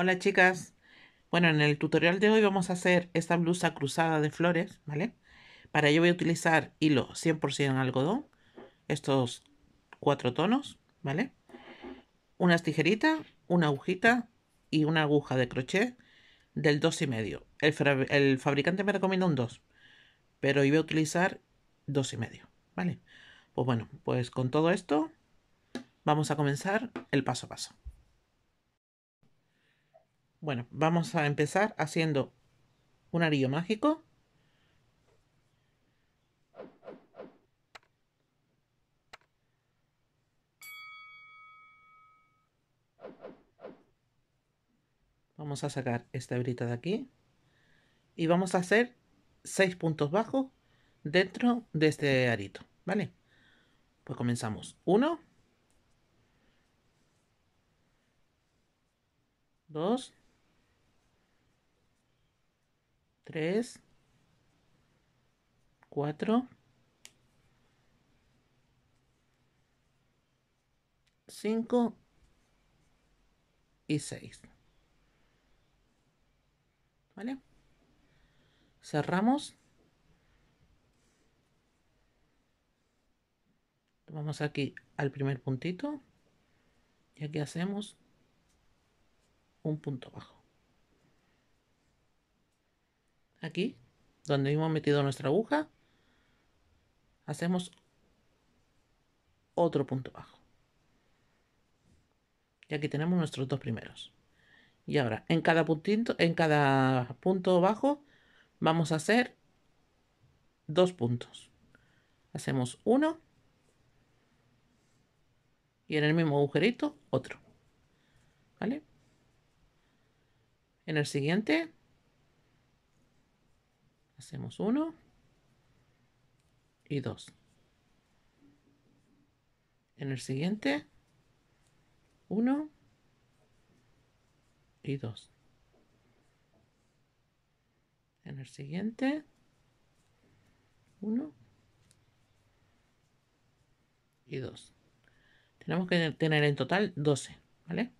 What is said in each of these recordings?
Hola chicas. Bueno, en el tutorial de hoy vamos a hacer esta blusa cruzada de flores, ¿vale? Para ello voy a utilizar hilo 100% algodón, estos cuatro tonos, ¿vale? Unas tijeritas, una agujita y una aguja de crochet del 2,5. El, el fabricante me recomienda un 2, pero yo voy a utilizar 2,5, ¿vale? Pues bueno, pues con todo esto vamos a comenzar el paso a paso. Bueno, vamos a empezar haciendo un arillo mágico. Vamos a sacar esta hebrita de aquí. Y vamos a hacer seis puntos bajos dentro de este arito, ¿vale? Pues comenzamos. Uno. Dos. 3, 4, 5 y 6. ¿Vale? Cerramos. Vamos aquí al primer puntito y aquí hacemos un punto bajo. Aquí, donde hemos metido nuestra aguja, hacemos otro punto bajo. Y aquí tenemos nuestros dos primeros. Y ahora, en cada puntito, en cada punto bajo, vamos a hacer dos puntos. Hacemos uno y en el mismo agujerito otro. ¿Vale? En el siguiente Hacemos uno y dos. En el siguiente, uno y dos. En el siguiente, uno y dos. Tenemos que tener en total 12, ¿vale?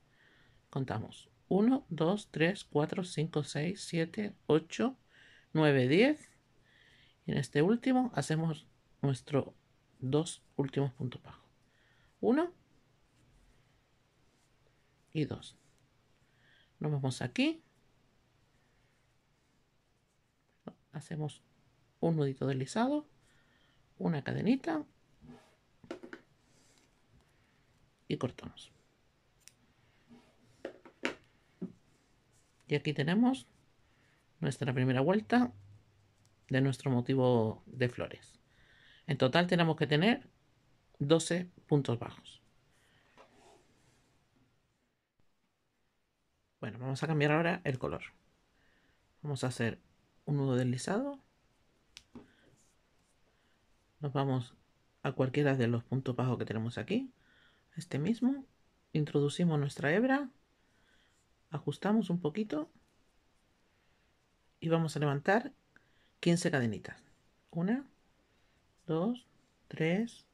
Contamos. 1, 2, 3, 4, 5, 6, 7, 8, 9, 10. Y en este último hacemos nuestros dos últimos puntos bajos. 1 y 2. Nos vamos aquí. Hacemos un nudito deslizado, una cadenita y cortamos. Y aquí tenemos nuestra primera vuelta de nuestro motivo de flores. En total tenemos que tener 12 puntos bajos. Bueno, vamos a cambiar ahora el color. Vamos a hacer un nudo deslizado. Nos vamos a cualquiera de los puntos bajos que tenemos aquí. Este mismo. Introducimos nuestra hebra. Ajustamos un poquito y vamos a levantar 15 cadenitas. 1, 2, 3,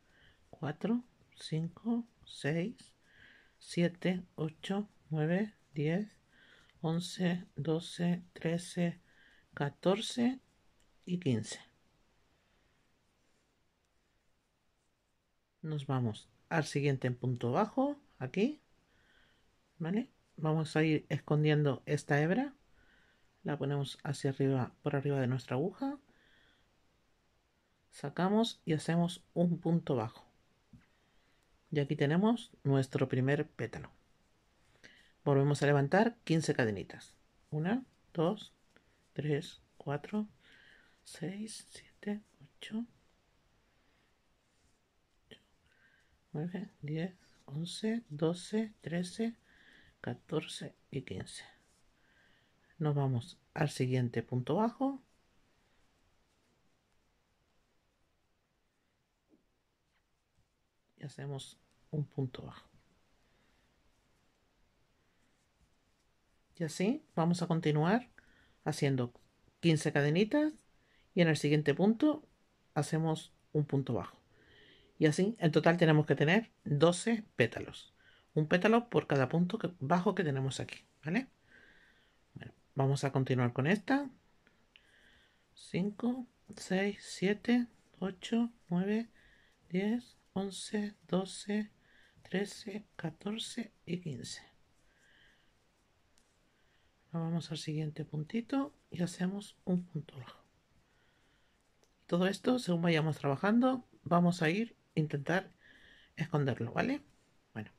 4, 5, 6, 7, 8, 9, 10, 11, 12, 13, 14 y 15. Nos vamos al siguiente punto bajo, aquí, ¿vale? Vamos a ir escondiendo esta hebra la ponemos hacia arriba, por arriba de nuestra aguja, sacamos y hacemos un punto bajo. Y aquí tenemos nuestro primer pétalo. Volvemos a levantar 15 cadenitas. 1, 2, 3, 4, 6, 7, 8, 9, 10, 11, 12, 13, 14 y 15 nos vamos al siguiente punto bajo. Y hacemos un punto bajo. Y así vamos a continuar haciendo 15 cadenitas y en el siguiente punto hacemos un punto bajo. Y así en total tenemos que tener 12 pétalos. Un pétalo por cada punto bajo que tenemos aquí ¿vale? Vamos a continuar con esta. 5, 6, 7, 8, 9, 10, 11, 12, 13, 14 y 15. Vamos al siguiente puntito y hacemos un punto bajo. Todo esto, según vayamos trabajando, vamos a ir a intentar esconderlo, ¿vale? Bueno,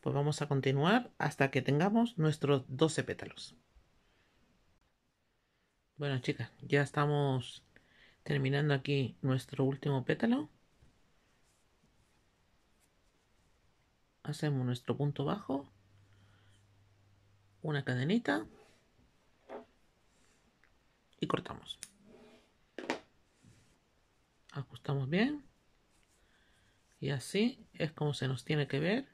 pues vamos a continuar hasta que tengamos nuestros 12 pétalos. Bueno, chicas, ya estamos terminando aquí nuestro último pétalo. Hacemos nuestro punto bajo, una cadenita y cortamos. Ajustamos bien y así es como se nos tiene que ver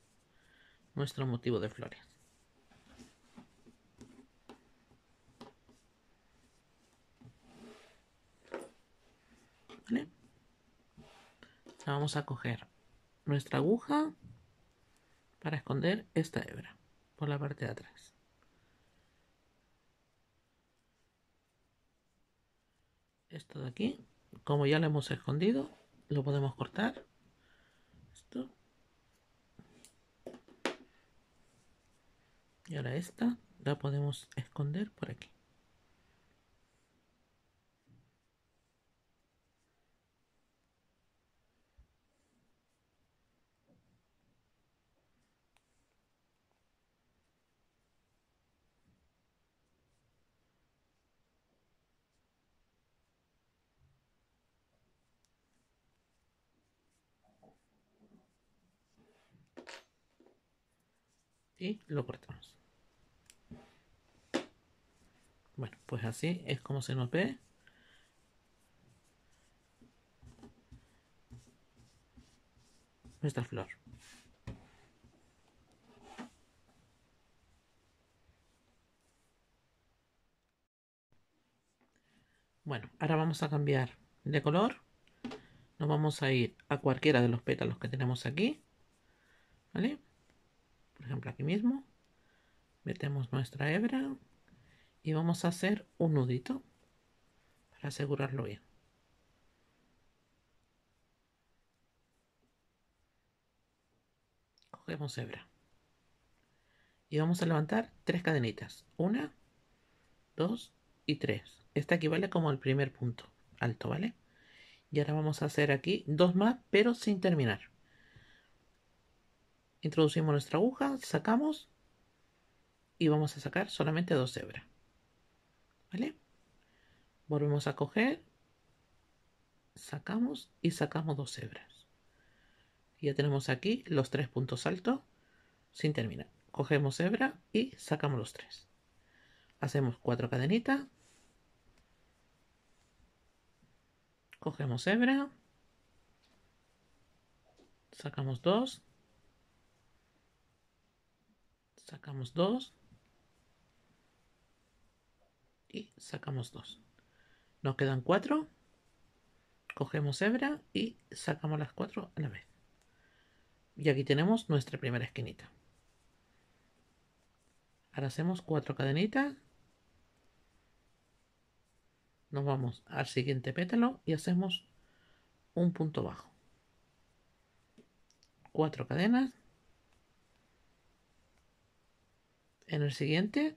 nuestro motivo de flores. Vamos a coger nuestra aguja para esconder esta hebra por la parte de atrás. Esto de aquí, como ya lo hemos escondido, lo podemos cortar. Esto. Y ahora esta la podemos esconder por aquí. Y lo cortamos. Bueno, pues así es como se nos ve. Nuestra flor. Bueno, ahora vamos a cambiar de color. Nos vamos a ir a cualquiera de los pétalos que tenemos aquí. ¿Vale? Por ejemplo aquí mismo. Metemos nuestra hebra y vamos a hacer un nudito para asegurarlo bien. Cogemos hebra. Y vamos a levantar tres cadenitas. Una dos y tres. Esta equivale como el primer punto alto vale y ahora vamos a hacer aquí dos más pero sin terminar Introducimos nuestra aguja, sacamos y vamos a sacar solamente dos hebras. ¿Vale? Volvemos a coger, sacamos y sacamos dos hebras. Ya tenemos aquí los tres puntos altos sin terminar. Cogemos hebra y sacamos los tres. Hacemos cuatro cadenitas. Cogemos hebra. Sacamos dos sacamos dos. Y sacamos dos. Nos quedan cuatro. Cogemos hebra y sacamos las cuatro a la vez. Y aquí tenemos nuestra primera esquinita. Ahora hacemos cuatro cadenitas. Nos vamos al siguiente pétalo y hacemos un punto bajo. Cuatro cadenas En el siguiente,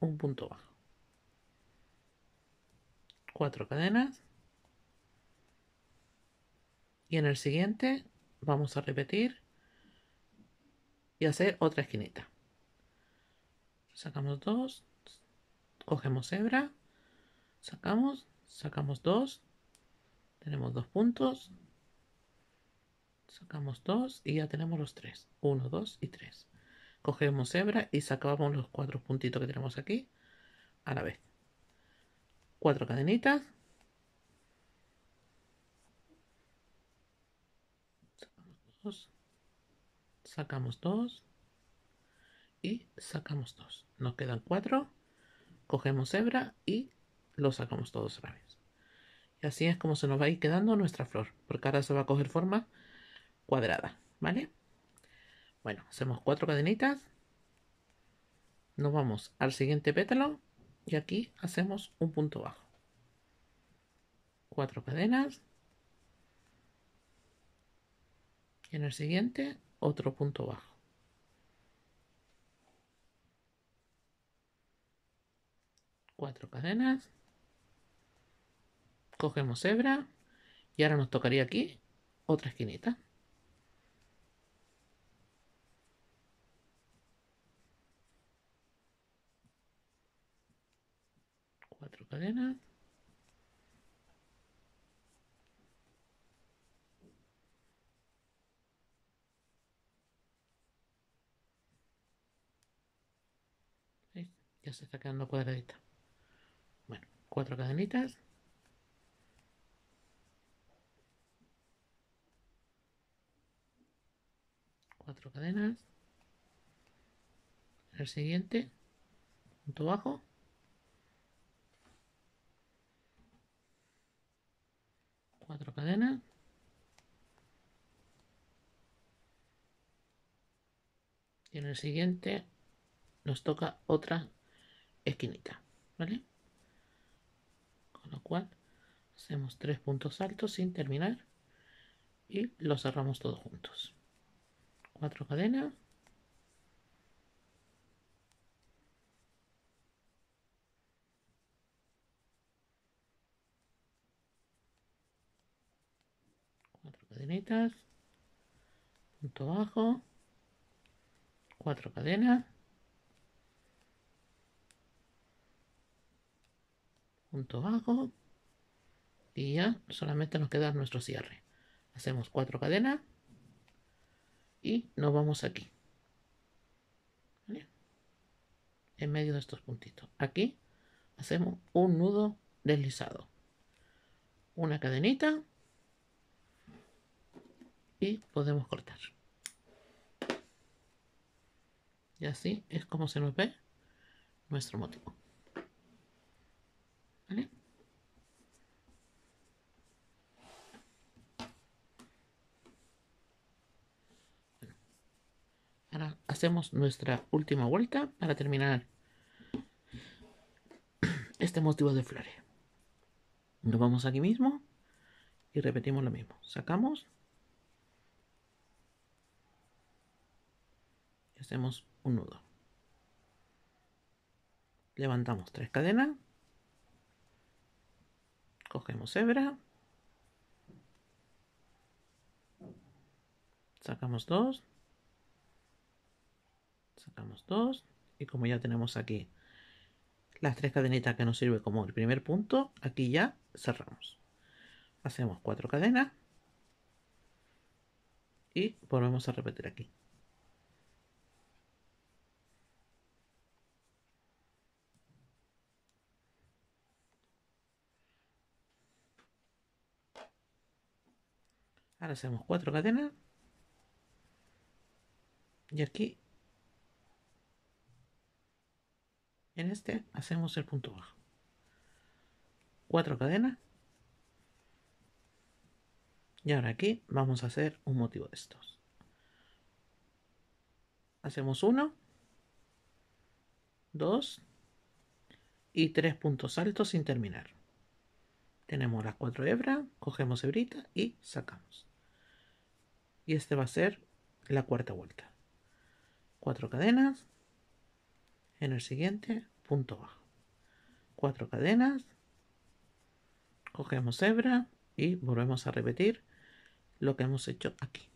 un punto bajo. Cuatro cadenas. Y en el siguiente vamos a repetir y hacer otra esquinita. Sacamos dos, cogemos hebra, sacamos, sacamos dos, tenemos dos puntos, sacamos dos y ya tenemos los tres. Uno, dos y tres cogemos hebra y sacamos los cuatro puntitos que tenemos aquí a la vez. Cuatro cadenitas. Sacamos dos. Y sacamos dos. Nos quedan cuatro. Cogemos hebra y lo sacamos todos a la vez. Y así es como se nos va a ir quedando nuestra flor porque ahora se va a coger forma cuadrada vale bueno, hacemos cuatro cadenitas. Nos vamos al siguiente pétalo y aquí hacemos un punto bajo. Cuatro cadenas. Y en el siguiente otro punto bajo. Cuatro cadenas. Cogemos hebra y ahora nos tocaría aquí otra esquinita. Cuatro cadenas. Ya se está quedando cuadradita. Bueno, cuatro cadenitas. cuatro cadenas el siguiente punto bajo cuatro cadenas. Y en el siguiente nos toca otra esquinita vale con lo cual hacemos tres puntos altos sin terminar y lo cerramos todos juntos. Cuatro cadenas cuatro punto bajo cuatro cadenas punto bajo y ya solamente nos queda nuestro cierre. Hacemos cuatro cadenas y nos vamos aquí en medio de estos puntitos. Aquí hacemos un nudo deslizado. Una cadenita y podemos cortar y así es como se nos ve nuestro motivo ¿Vale? hacemos nuestra última vuelta para terminar este motivo de flores. Nos vamos aquí mismo y repetimos lo mismo. Sacamos hacemos un nudo. Levantamos tres cadenas. Cogemos hebra. Sacamos dos sacamos dos y como ya tenemos aquí las tres cadenitas que nos sirve como el primer punto aquí ya cerramos hacemos cuatro cadenas y volvemos a repetir aquí hacemos cuatro cadenas y aquí En este hacemos el punto bajo. Cuatro cadenas. Y ahora aquí vamos a hacer un motivo de estos. Hacemos uno, dos y tres puntos altos sin terminar. Tenemos las cuatro hebras, cogemos hebrita y sacamos. Y este va a ser la cuarta vuelta. Cuatro cadenas, en el siguiente punto bajo cuatro cadenas cogemos hebra y volvemos a repetir lo que hemos hecho aquí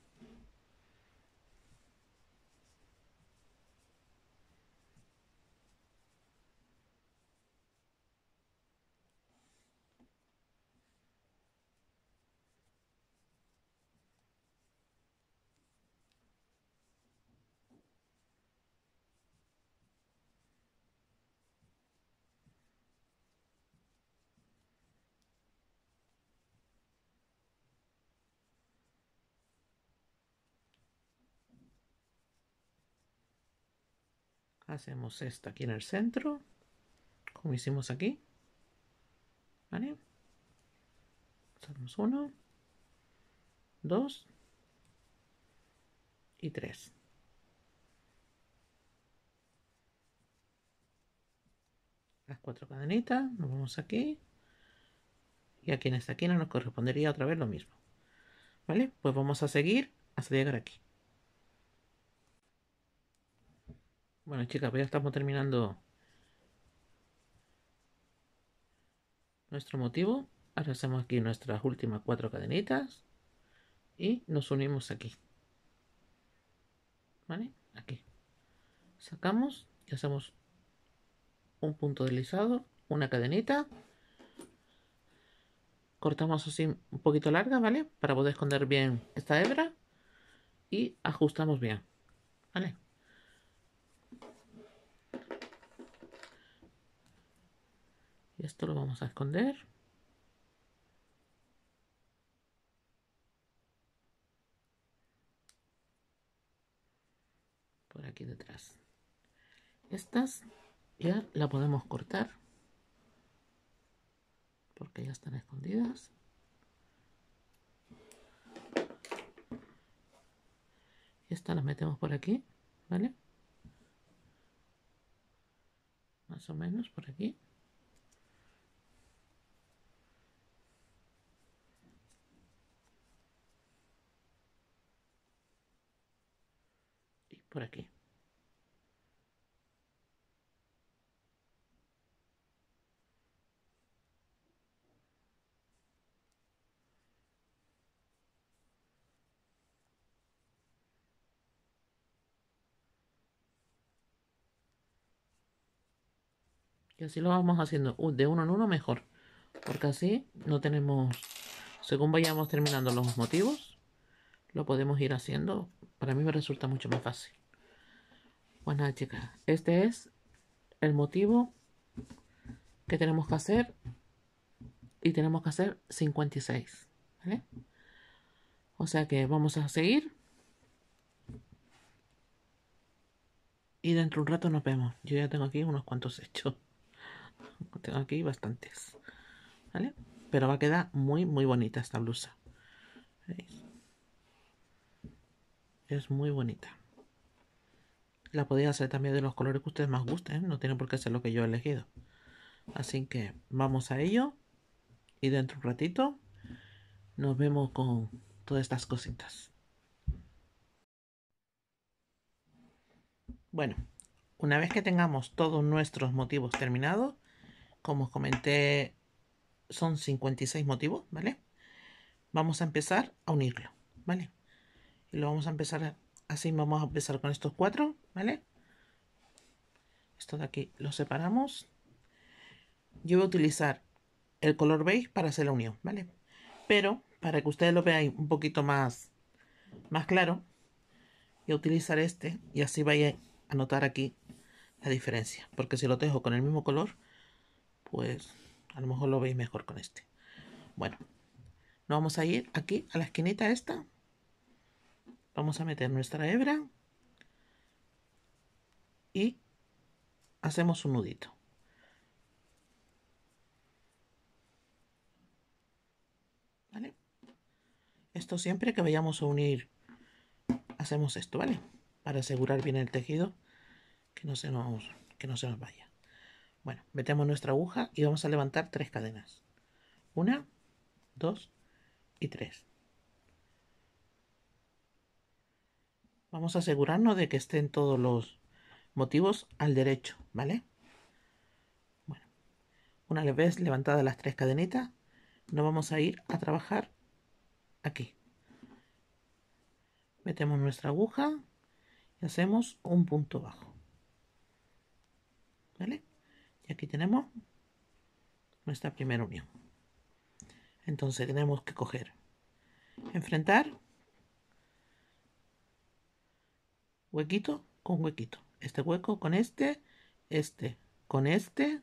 hacemos esto aquí en el centro como hicimos aquí ¿vale? uno dos y tres las cuatro cadenitas, nos vamos aquí y aquí en esta esquina nos correspondería otra vez lo mismo. ¿Vale? Pues vamos a seguir hasta llegar aquí. Bueno chicas, pues ya estamos terminando nuestro motivo. Ahora hacemos aquí nuestras últimas cuatro cadenitas y nos unimos aquí. ¿Vale? Aquí. Sacamos y hacemos un punto deslizado, una cadenita cortamos así un poquito larga, ¿vale? Para poder esconder bien esta hebra y ajustamos bien, ¿vale? Esto lo vamos a esconder. Por aquí detrás. Estas ya la podemos cortar porque ya están escondidas. Esta las metemos por aquí, ¿vale? Más o menos por aquí. Y por aquí. Y así lo vamos haciendo de uno en uno mejor. Porque así no tenemos, según vayamos terminando los motivos, lo podemos ir haciendo. Para mí me resulta mucho más fácil. Bueno chicas, este es el motivo que tenemos que hacer. Y tenemos que hacer 56. ¿Vale? O sea que vamos a seguir. Y dentro de un rato nos vemos. Yo ya tengo aquí unos cuantos hechos. Tengo aquí bastantes. ¿Vale? Pero va a quedar muy, muy bonita esta blusa. Es muy bonita. La podéis hacer también de los colores que ustedes más gusten. No tiene por qué ser lo que yo he elegido. Así que vamos a ello. Y dentro de un ratito nos vemos con todas estas cositas. Bueno, una vez que tengamos todos nuestros motivos terminados, como os comenté, son 56 motivos, ¿vale? Vamos a empezar a unirlo, ¿vale? Y lo vamos a empezar así, vamos a empezar con estos cuatro, ¿vale? Esto de aquí lo separamos. Yo voy a utilizar el color beige para hacer la unión, ¿vale? Pero para que ustedes lo vean un poquito más, más claro, voy a utilizar este y así vaya a notar aquí la diferencia. Porque si lo dejo con el mismo color, pues a lo mejor lo veis mejor con este. Bueno, nos vamos a ir aquí a la esquinita esta. Vamos a meter nuestra hebra y hacemos un nudito. ¿Vale? Esto siempre que vayamos a unir, hacemos esto, ¿vale? Para asegurar bien el tejido, que no se nos, que no se nos vaya. Bueno, metemos nuestra aguja y vamos a levantar tres cadenas. Una, dos y tres. Vamos a asegurarnos de que estén todos los motivos al derecho, ¿vale? Bueno, una vez levantadas las tres cadenitas, nos vamos a ir a trabajar aquí. Metemos nuestra aguja y hacemos un punto bajo. ¿Vale? Y aquí tenemos nuestra primera unión. Entonces tenemos que coger, enfrentar, huequito con huequito. Este hueco con este, este con este,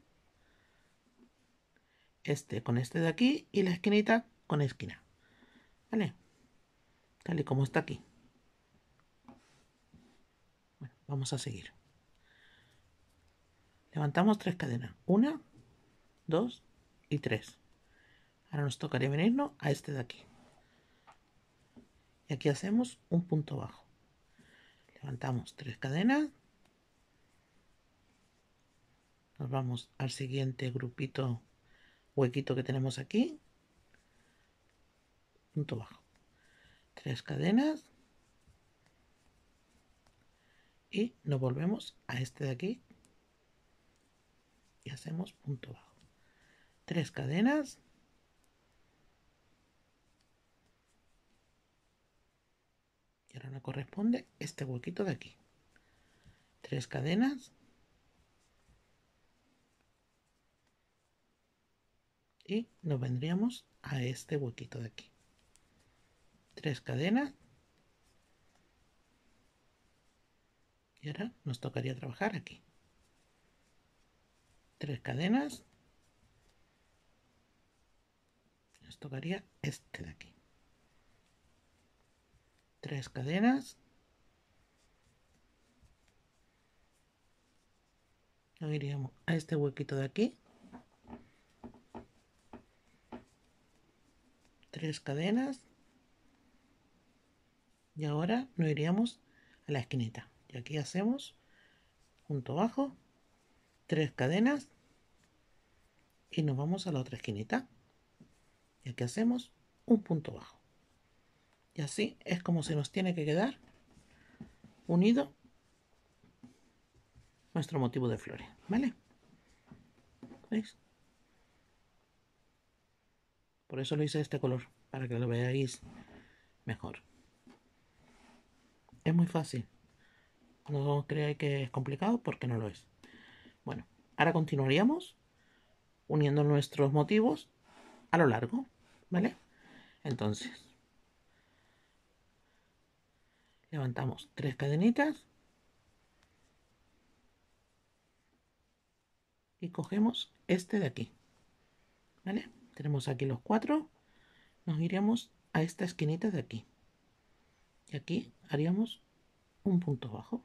este con este de aquí y la esquinita con esquina. ¿Vale? Tal y como está aquí. Bueno, vamos a seguir. Levantamos tres cadenas. Una, dos y tres. Ahora nos tocaría venirnos a este de aquí. Y aquí hacemos un punto bajo. Levantamos tres cadenas. nos vamos al siguiente grupito huequito que tenemos aquí. Punto bajo. Tres cadenas. Y nos volvemos a este de aquí. Y hacemos punto bajo. Tres cadenas y ahora corresponde este huequito de aquí. Tres cadenas. Y nos vendríamos a este huequito de aquí. Tres cadenas. Y ahora nos tocaría trabajar aquí. Tres cadenas. Nos tocaría este de aquí tres cadenas. Nos iríamos a este huequito de aquí. Tres cadenas. Y ahora nos iríamos a la esquinita. Y aquí hacemos punto bajo tres cadenas. Y nos vamos a la otra esquinita. Y aquí hacemos un punto bajo y así es como se nos tiene que quedar unido nuestro motivo de flores vale ¿Veis? por eso lo hice de este color para que lo veáis mejor es muy fácil. No creáis que es complicado porque no lo es. Bueno, ahora continuaríamos uniendo nuestros motivos a lo largo, ¿vale? Entonces, levantamos tres cadenitas. Y cogemos este de aquí, ¿vale? Tenemos aquí los cuatro, nos iremos a esta esquinita de aquí. Y aquí haríamos un punto bajo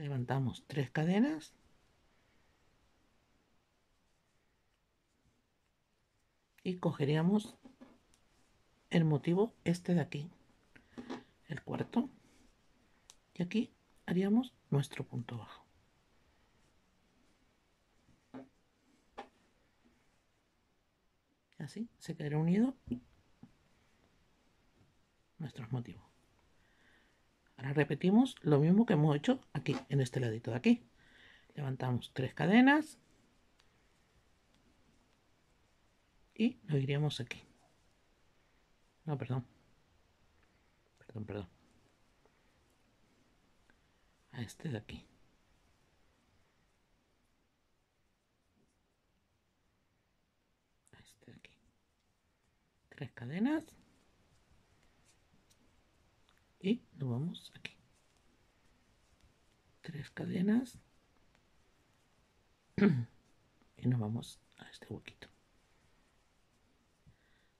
levantamos tres cadenas. Y cogeríamos el motivo este de aquí el cuarto y aquí haríamos nuestro punto bajo así se quedará unido nuestros motivos. Ahora repetimos lo mismo que hemos hecho aquí, en este ladito de aquí. Levantamos tres cadenas y lo iríamos aquí. No, perdón. Perdón, perdón. A este de aquí. A este de aquí. Tres cadenas y nos vamos aquí tres cadenas y nos vamos a este huequito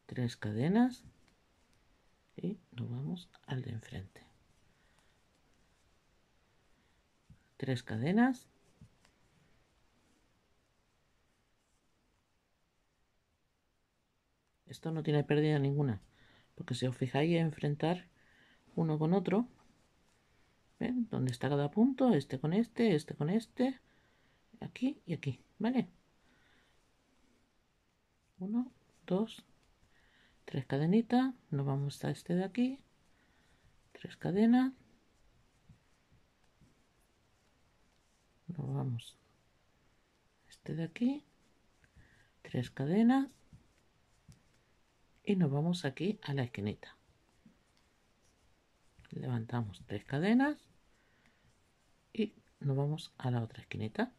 tres cadenas y nos vamos al de enfrente tres cadenas esto no tiene pérdida ninguna porque si os fijáis enfrentar uno con otro. ¿Ven? ¿Dónde está cada punto? Este con este, este con este, aquí y aquí, ¿vale? Uno, dos, tres cadenitas, nos vamos a este de aquí, tres cadenas, nos vamos este de aquí, tres cadenas. Y nos vamos aquí a la esquinita. Levantamos tres cadenas y nos vamos a la otra esquinita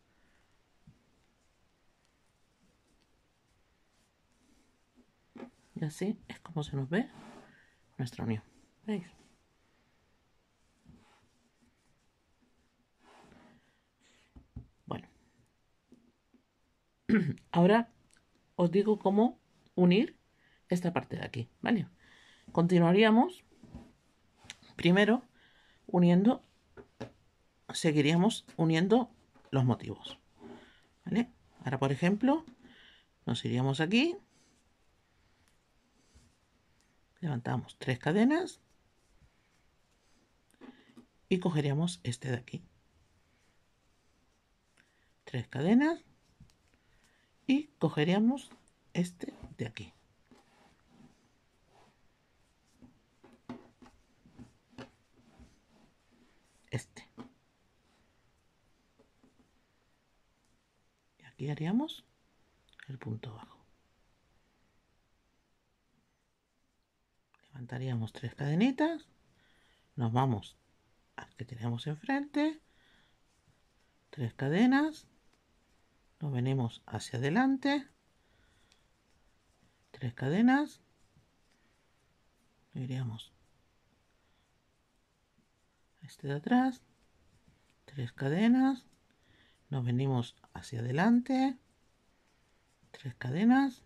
y así es como se nos ve nuestra unión ¿veis? bueno ahora os digo cómo unir esta parte de aquí vale continuaríamos Primero, uniendo, seguiríamos uniendo los motivos. ¿Vale? Ahora, por ejemplo, nos iríamos aquí, levantamos tres cadenas y cogeríamos este de aquí. tres cadenas y cogeríamos este de aquí. Este. Y aquí haríamos el punto bajo. Levantaríamos tres cadenitas, nos vamos al que tenemos enfrente, tres cadenas, nos venimos hacia adelante, tres cadenas, iríamos este de atrás, tres cadenas, nos venimos hacia adelante, tres cadenas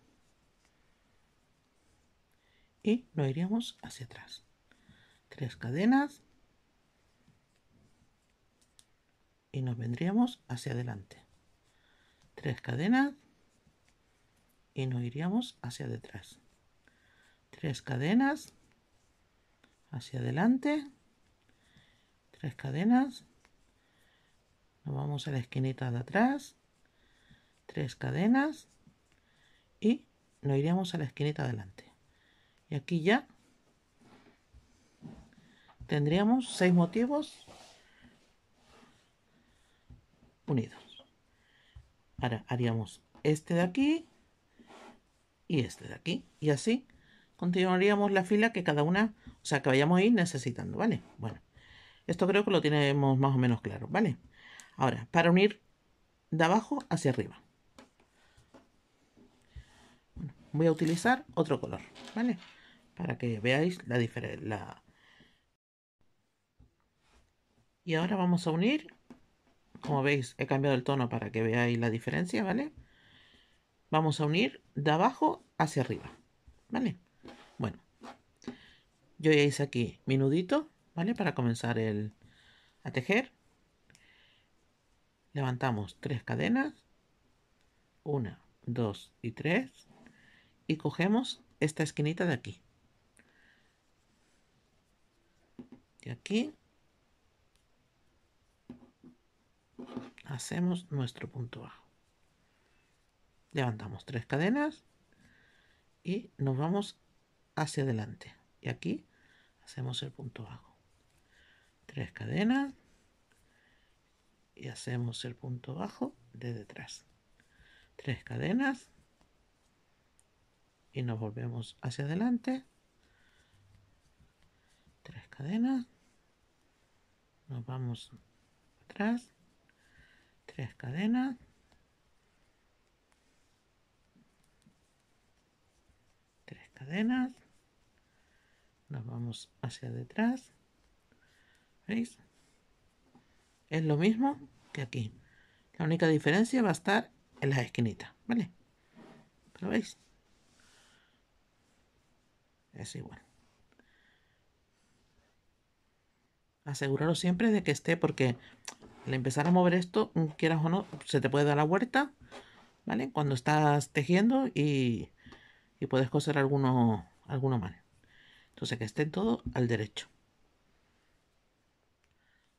y nos iríamos hacia atrás, tres cadenas y nos vendríamos hacia adelante. Tres cadenas y nos iríamos hacia detrás. Tres cadenas hacia adelante. Tres cadenas. Nos vamos a la esquinita de atrás. Tres cadenas y nos iríamos a la esquinita de adelante. Y aquí ya tendríamos seis motivos unidos. Ahora haríamos este de aquí y este de aquí. Y así continuaríamos la fila que cada una, o sea, que vayamos a ir necesitando, ¿vale? Bueno, esto creo que lo tenemos más o menos claro, ¿vale? Ahora, para unir de abajo hacia arriba. voy a utilizar otro color, ¿vale? Para que veáis la diferencia. Y ahora vamos a unir como veis, he cambiado el tono para que veáis la diferencia, ¿vale? Vamos a unir de abajo hacia arriba, ¿vale? Bueno, yo ya hice aquí mi nudito, ¿vale? Para comenzar el, a tejer. Levantamos tres cadenas, una, dos y tres, y cogemos esta esquinita de aquí. Y aquí hacemos nuestro punto bajo. Levantamos tres cadenas y nos vamos hacia adelante. Y aquí hacemos el punto bajo. Tres cadenas y hacemos el punto bajo de detrás. Tres cadenas y nos volvemos hacia adelante. Tres cadenas. Nos vamos atrás. Tres cadenas. Tres cadenas. Nos vamos hacia detrás. ¿veis? es lo mismo que aquí. La única diferencia va a estar en las esquinitas ¿vale? pero veis es igual aseguraros siempre de que esté porque al empezar a mover esto, mm, quieras o no, se te puede dar la vuelta, ¿vale? Cuando estás tejiendo y, puedes coser alguno, alguno mal. Entonces que esté todo al derecho.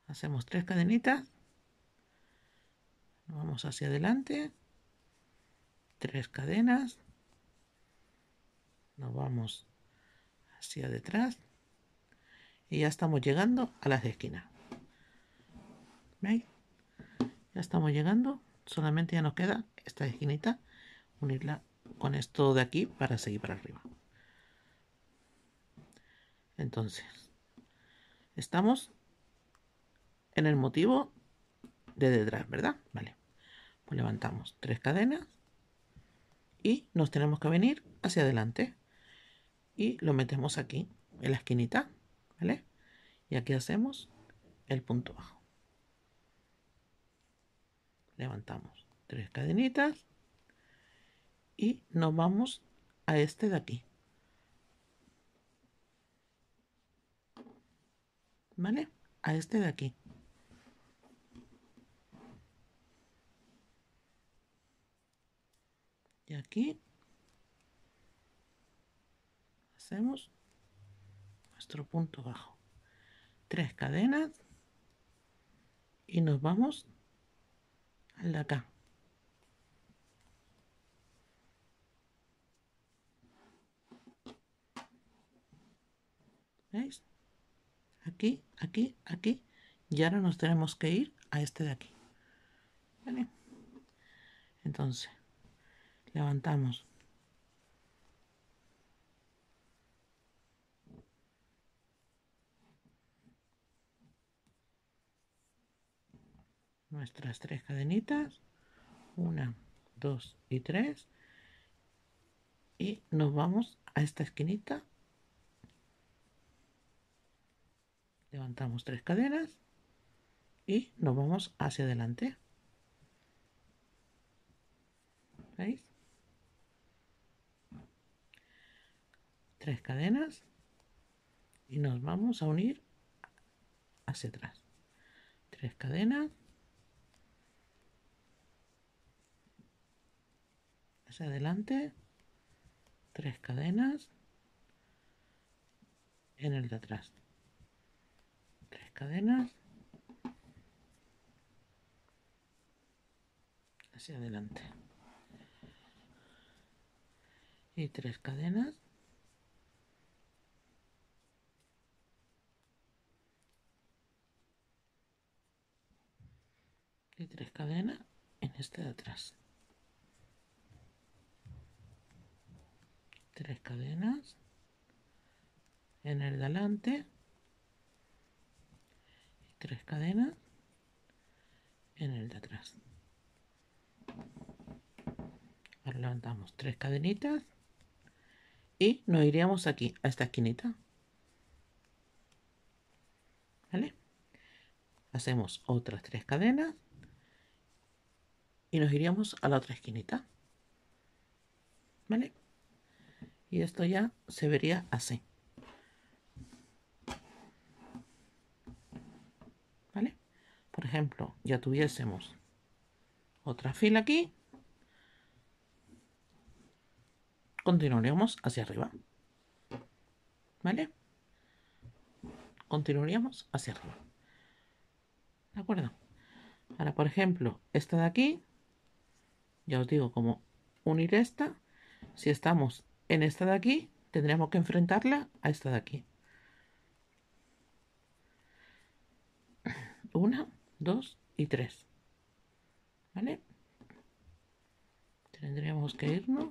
Hacemos tres cadenitas. vamos hacia adelante. Tres cadenas. Nos vamos hacia detrás. Y ya estamos llegando a las esquinas. ¿Veis? Ya estamos llegando. Solamente ya nos queda esta esquinita. Unirla con esto de aquí para seguir para arriba. Entonces, estamos en el motivo de detrás, ¿verdad? Vale. Pues levantamos tres cadenas y nos tenemos que venir hacia adelante. Y lo metemos aquí, en la esquinita, ¿vale? Y aquí hacemos el punto bajo levantamos tres cadenitas y nos vamos a este de aquí. ¿Vale? A este de aquí. Y aquí hacemos nuestro punto bajo. Tres cadenas y nos vamos al de acá. ¿Veis? Aquí, aquí, aquí. Y ahora nos tenemos que ir a este de aquí. Entonces, levantamos nuestras tres cadenitas. Una dos y tres. Y nos vamos a esta esquinita. Levantamos tres cadenas y nos vamos hacia adelante. ¿veis? tres cadenas y nos vamos a unir hacia atrás. Tres cadenas hacia adelante tres cadenas en el de atrás tres cadenas hacia adelante y tres cadenas y tres cadenas en este de atrás tres cadenas en el delante y tres cadenas en el de atrás levantamos tres cadenitas y nos iríamos aquí a esta esquinita ¿vale? hacemos otras tres cadenas y nos iríamos a la otra esquinita ¿vale? Y esto ya se vería así ¿vale? por ejemplo ya tuviésemos otra fila aquí continuaríamos hacia arriba ¿vale? continuaríamos hacia arriba ¿de acuerdo? ahora por ejemplo esta de aquí ya os digo cómo unir esta si estamos en esta de aquí tendremos que enfrentarla a esta de aquí. Una, dos y tres. ¿Vale? Tendríamos que irnos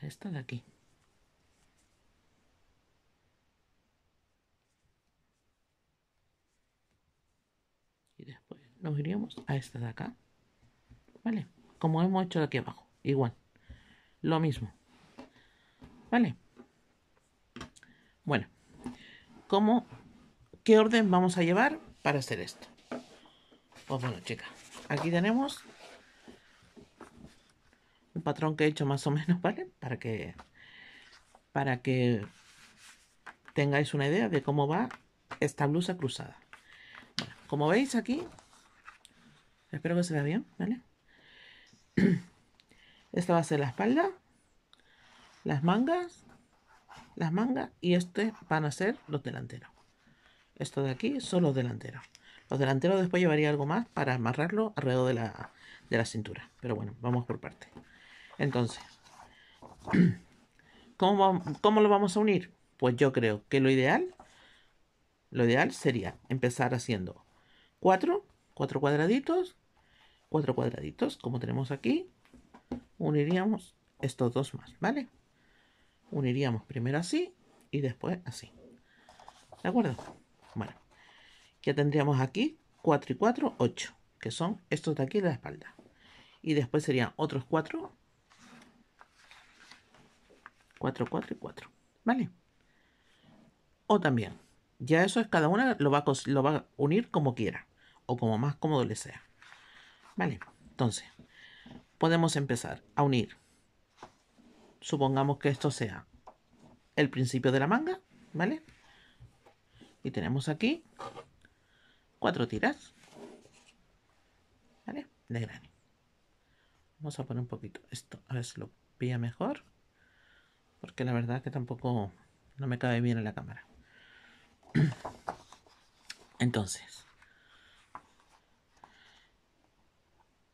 a esta de aquí. Y después nos iríamos a esta de acá. ¿Vale? Como hemos hecho de aquí abajo. Igual lo mismo. ¿Vale? Bueno, ¿cómo, qué orden vamos a llevar para hacer esto? Pues bueno, chicas, aquí tenemos un patrón que he hecho más o menos, ¿vale? Para que, para que tengáis una idea de cómo va esta blusa cruzada. Como veis aquí, espero que se vea bien, ¿vale? Esta va a ser la espalda, las mangas, las mangas y este van a ser los delanteros. Esto de aquí son los delanteros. Los delanteros después llevaría algo más para amarrarlo alrededor de la, de la cintura. Pero bueno, vamos por parte. Entonces, ¿cómo, ¿cómo lo vamos a unir? Pues yo creo que lo ideal, lo ideal sería empezar haciendo cuatro, cuatro cuadraditos, cuatro cuadraditos, como tenemos aquí, uniríamos estos dos más, ¿vale? Uniríamos primero así y después así. ¿De acuerdo? Bueno, ya tendríamos aquí 4 y 4, 8, que son estos de aquí de la espalda. Y después serían otros 4, 4, 4 y 4, ¿vale? O también, ya eso es cada una lo va, a, lo va a unir como quiera o como más cómodo le sea. ¿Vale? Entonces, podemos empezar a unir. Supongamos que esto sea el principio de la manga, ¿vale? Y tenemos aquí cuatro tiras, ¿vale? De granny. Vamos a poner un poquito esto, a ver si lo pilla mejor, porque la verdad que tampoco no me cabe bien en la cámara. Entonces,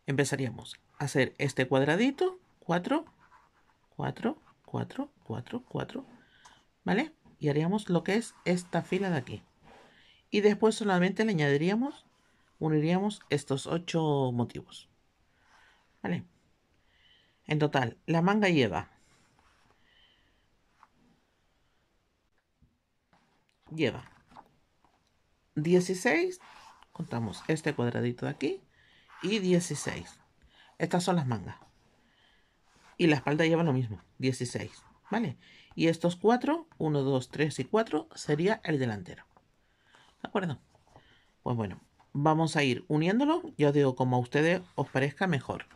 empezaríamos hacer este cuadradito, 4, 4, 4, 4, 4, ¿vale? Y haríamos lo que es esta fila de aquí. Y después solamente le añadiríamos, uniríamos estos 8 motivos. ¿Vale? En total, la manga lleva lleva 16, contamos este cuadradito de aquí, y 16. Estas son las mangas. Y la espalda lleva lo mismo, 16, ¿vale? Y estos cuatro, 1, 2, 3 y 4, sería el delantero. ¿De acuerdo? Pues bueno, vamos a ir uniéndolo, ya os digo, como a ustedes os parezca mejor.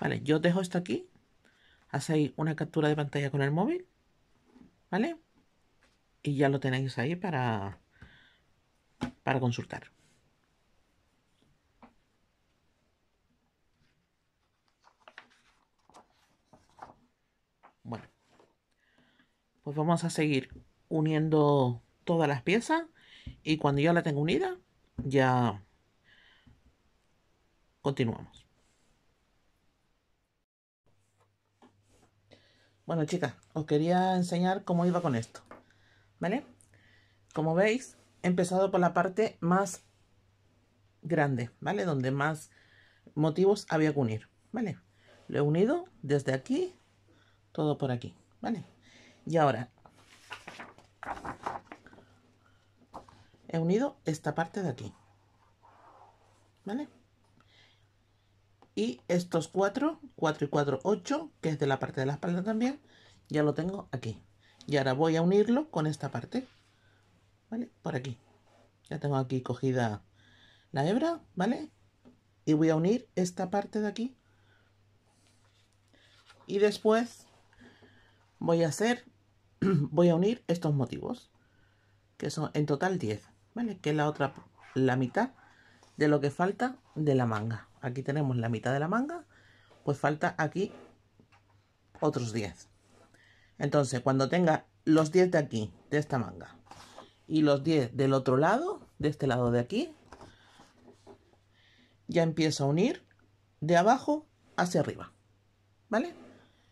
Vale, yo dejo esto aquí, hacéis una captura de pantalla con el móvil, ¿vale? y ya lo tenéis ahí para, para consultar. Bueno, pues vamos a seguir uniendo todas las piezas y cuando ya la tengo unida, ya continuamos. Bueno, chicas, os quería enseñar cómo iba con esto. ¿vale? Como veis, he empezado por la parte más grande, ¿vale? Donde más motivos había que unir, ¿vale? Lo he unido desde aquí, todo por aquí, ¿vale? Y ahora he unido esta parte de aquí, ¿vale? Y estos cuatro, cuatro y cuatro, ocho, que es de la parte de la espalda también, ya lo tengo aquí. Y ahora voy a unirlo con esta parte. ¿Vale? Por aquí. Ya tengo aquí cogida la hebra, ¿vale? Y voy a unir esta parte de aquí. Y después voy a hacer, voy a unir estos motivos. Que son en total 10, ¿vale? Que es la otra, la mitad de lo que falta de la manga. Aquí tenemos la mitad de la manga. Pues falta aquí otros 10. Entonces, cuando tenga los 10 de aquí, de esta manga, y los 10 del otro lado, de este lado de aquí, ya empiezo a unir de abajo hacia arriba. ¿Vale?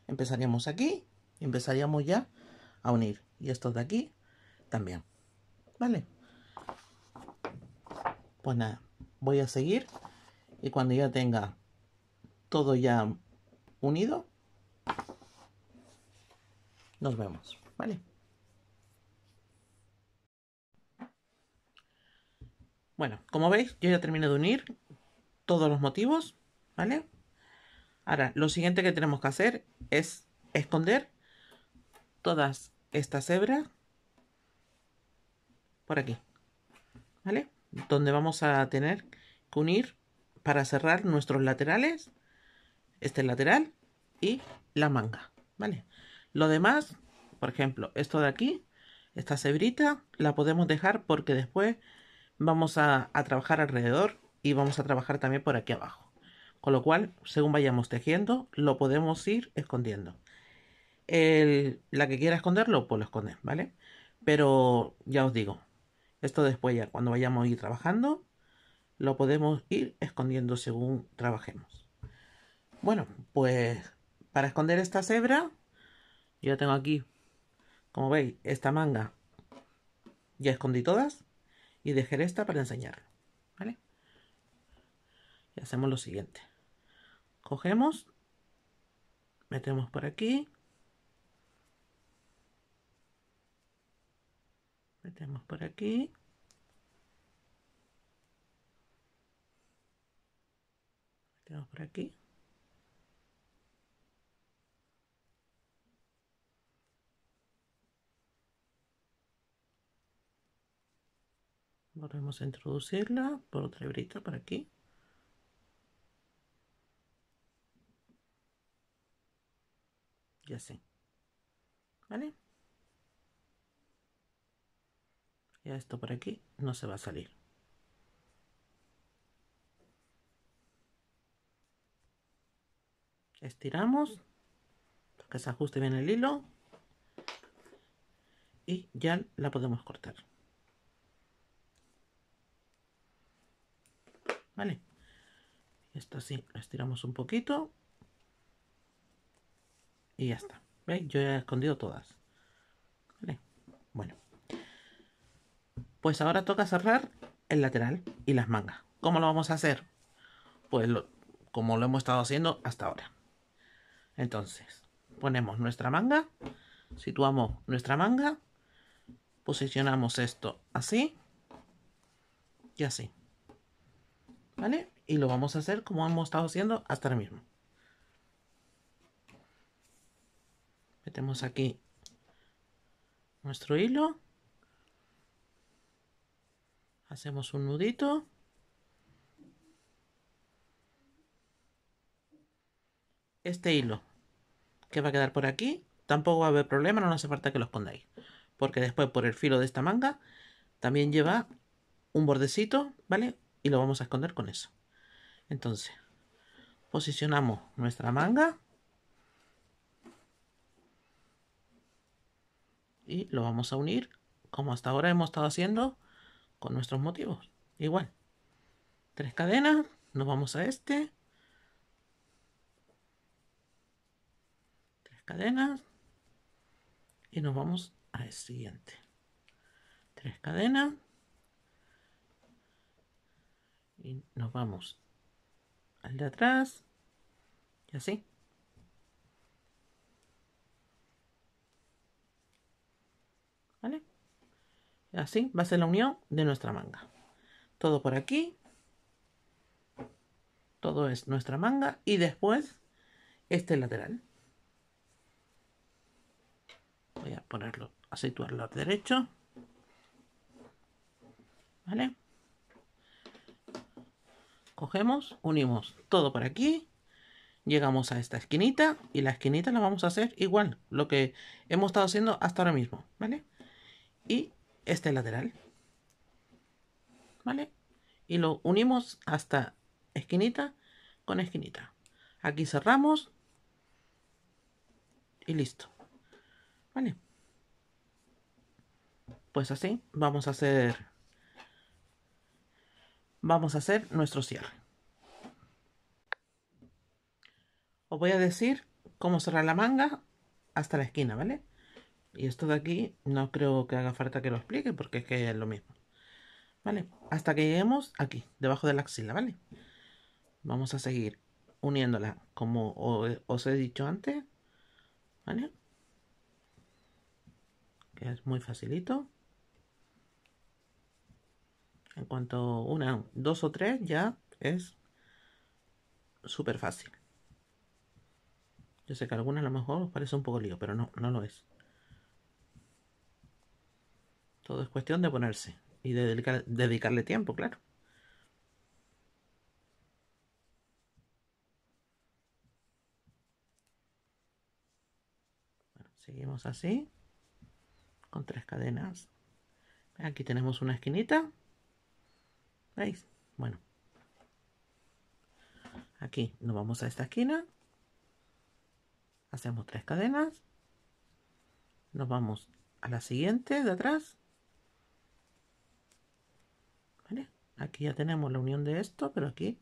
Empezaríamos aquí empezaríamos ya a unir. Y estos de aquí también. ¿Vale? Pues nada, voy a seguir y cuando ya tenga todo ya unido, nos vemos, ¿vale? Bueno, como veis, yo ya terminé de unir todos los motivos, ¿vale? Ahora, lo siguiente que tenemos que hacer es esconder todas estas hebras por aquí, ¿vale? Donde vamos a tener que unir para cerrar nuestros laterales, este lateral y la manga, ¿vale? Lo demás, por ejemplo, esto de aquí, esta cebrita, la podemos dejar porque después vamos a, trabajar alrededor y vamos a trabajar también por aquí abajo. Con lo cual, según vayamos tejiendo, lo podemos ir escondiendo. La que quiera esconderlo, pues lo esconde, ¿vale? Pero ya os digo, esto después ya cuando vayamos a ir trabajando, lo podemos ir escondiendo según trabajemos. Bueno, pues para esconder esta cebra yo tengo aquí, como veis, esta manga. Ya escondí todas. Y dejé esta para enseñarlo. ¿Vale? Y hacemos lo siguiente. Cogemos. Metemos por aquí. Metemos por aquí. Metemos por aquí. volvemos a introducirla por otra hebrita por aquí y así vale ya esto por aquí no se va a salir estiramos que se ajuste bien el hilo y ya la podemos cortar ¿vale? Esta sí, la estiramos un poquito. Y ya está. ¿Veis? Yo he escondido todas. ¿Vale? Bueno. Pues ahora toca cerrar el lateral y las mangas. ¿Cómo lo vamos a hacer? Pues como lo hemos estado haciendo hasta ahora. Entonces, ponemos nuestra manga, situamos nuestra manga, posicionamos esto así y así. ¿Vale? Y lo vamos a hacer como hemos estado haciendo hasta ahora mismo. Metemos aquí nuestro hilo. Hacemos un nudito. Este hilo que va a quedar por aquí, tampoco va a haber problema, no hace falta que lo escondáis. Porque después por el filo de esta manga también lleva un bordecito, ¿vale? Y lo vamos a esconder con eso. Entonces, posicionamos nuestra manga. Y lo vamos a unir como hasta ahora hemos estado haciendo nuestros motivos. Igual. Tres cadenas, nos vamos a este. Tres cadenas. Y nos vamos al siguiente. Tres cadenas. Y nos vamos al de atrás. Y así. ¿Vale? Así va a ser la unión de nuestra manga. Todo por aquí. Todo es nuestra manga. Y después este lateral. Voy a ponerlo, a situarlo al derecho. ¿Vale? Cogemos, unimos todo por aquí. Llegamos a esta esquinita y la esquinita la vamos a hacer igual, lo que hemos estado haciendo hasta ahora mismo, ¿vale? Y este lateral. ¿Vale? Y lo unimos hasta esquinita con esquinita. Aquí cerramos. Y listo. ¿Vale? Pues así vamos a hacer... Vamos a hacer nuestro cierre. Os voy a decir cómo cerrar la manga hasta la esquina, ¿vale? Y esto de aquí no creo que haga falta que lo explique porque es que es lo mismo. ¿Vale? Hasta que lleguemos aquí, debajo de la axila, ¿vale? Vamos a seguir uniéndola como os he dicho antes. ¿Vale? Que es muy facilito. En cuanto una, dos o tres ya es súper fácil. Yo sé que algunas a lo mejor os parece un poco lío, pero no, no lo es. Todo es cuestión de ponerse y de dedicarle tiempo, claro. seguimos así, con tres cadenas. Aquí tenemos una esquinita. ¿Veis? Bueno. Aquí nos vamos a esta esquina. Hacemos tres cadenas. Nos vamos a la siguiente de atrás. Aquí ya tenemos la unión de esto, pero aquí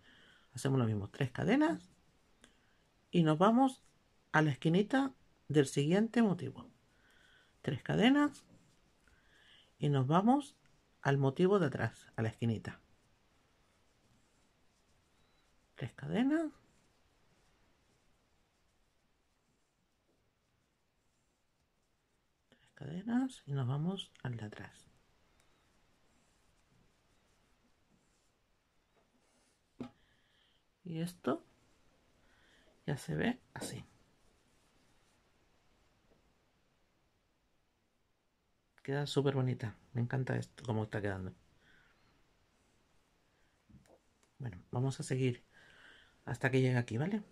hacemos lo mismo, tres cadenas y nos vamos a la esquinita del siguiente motivo. Tres cadenas y nos vamos al motivo de atrás, a la esquinita. Tres cadenas. Tres cadenas y nos vamos al de atrás. Y esto ya se ve así. Queda súper bonita me encanta esto como está quedando. Bueno vamos a seguir hasta que llegue aquí vale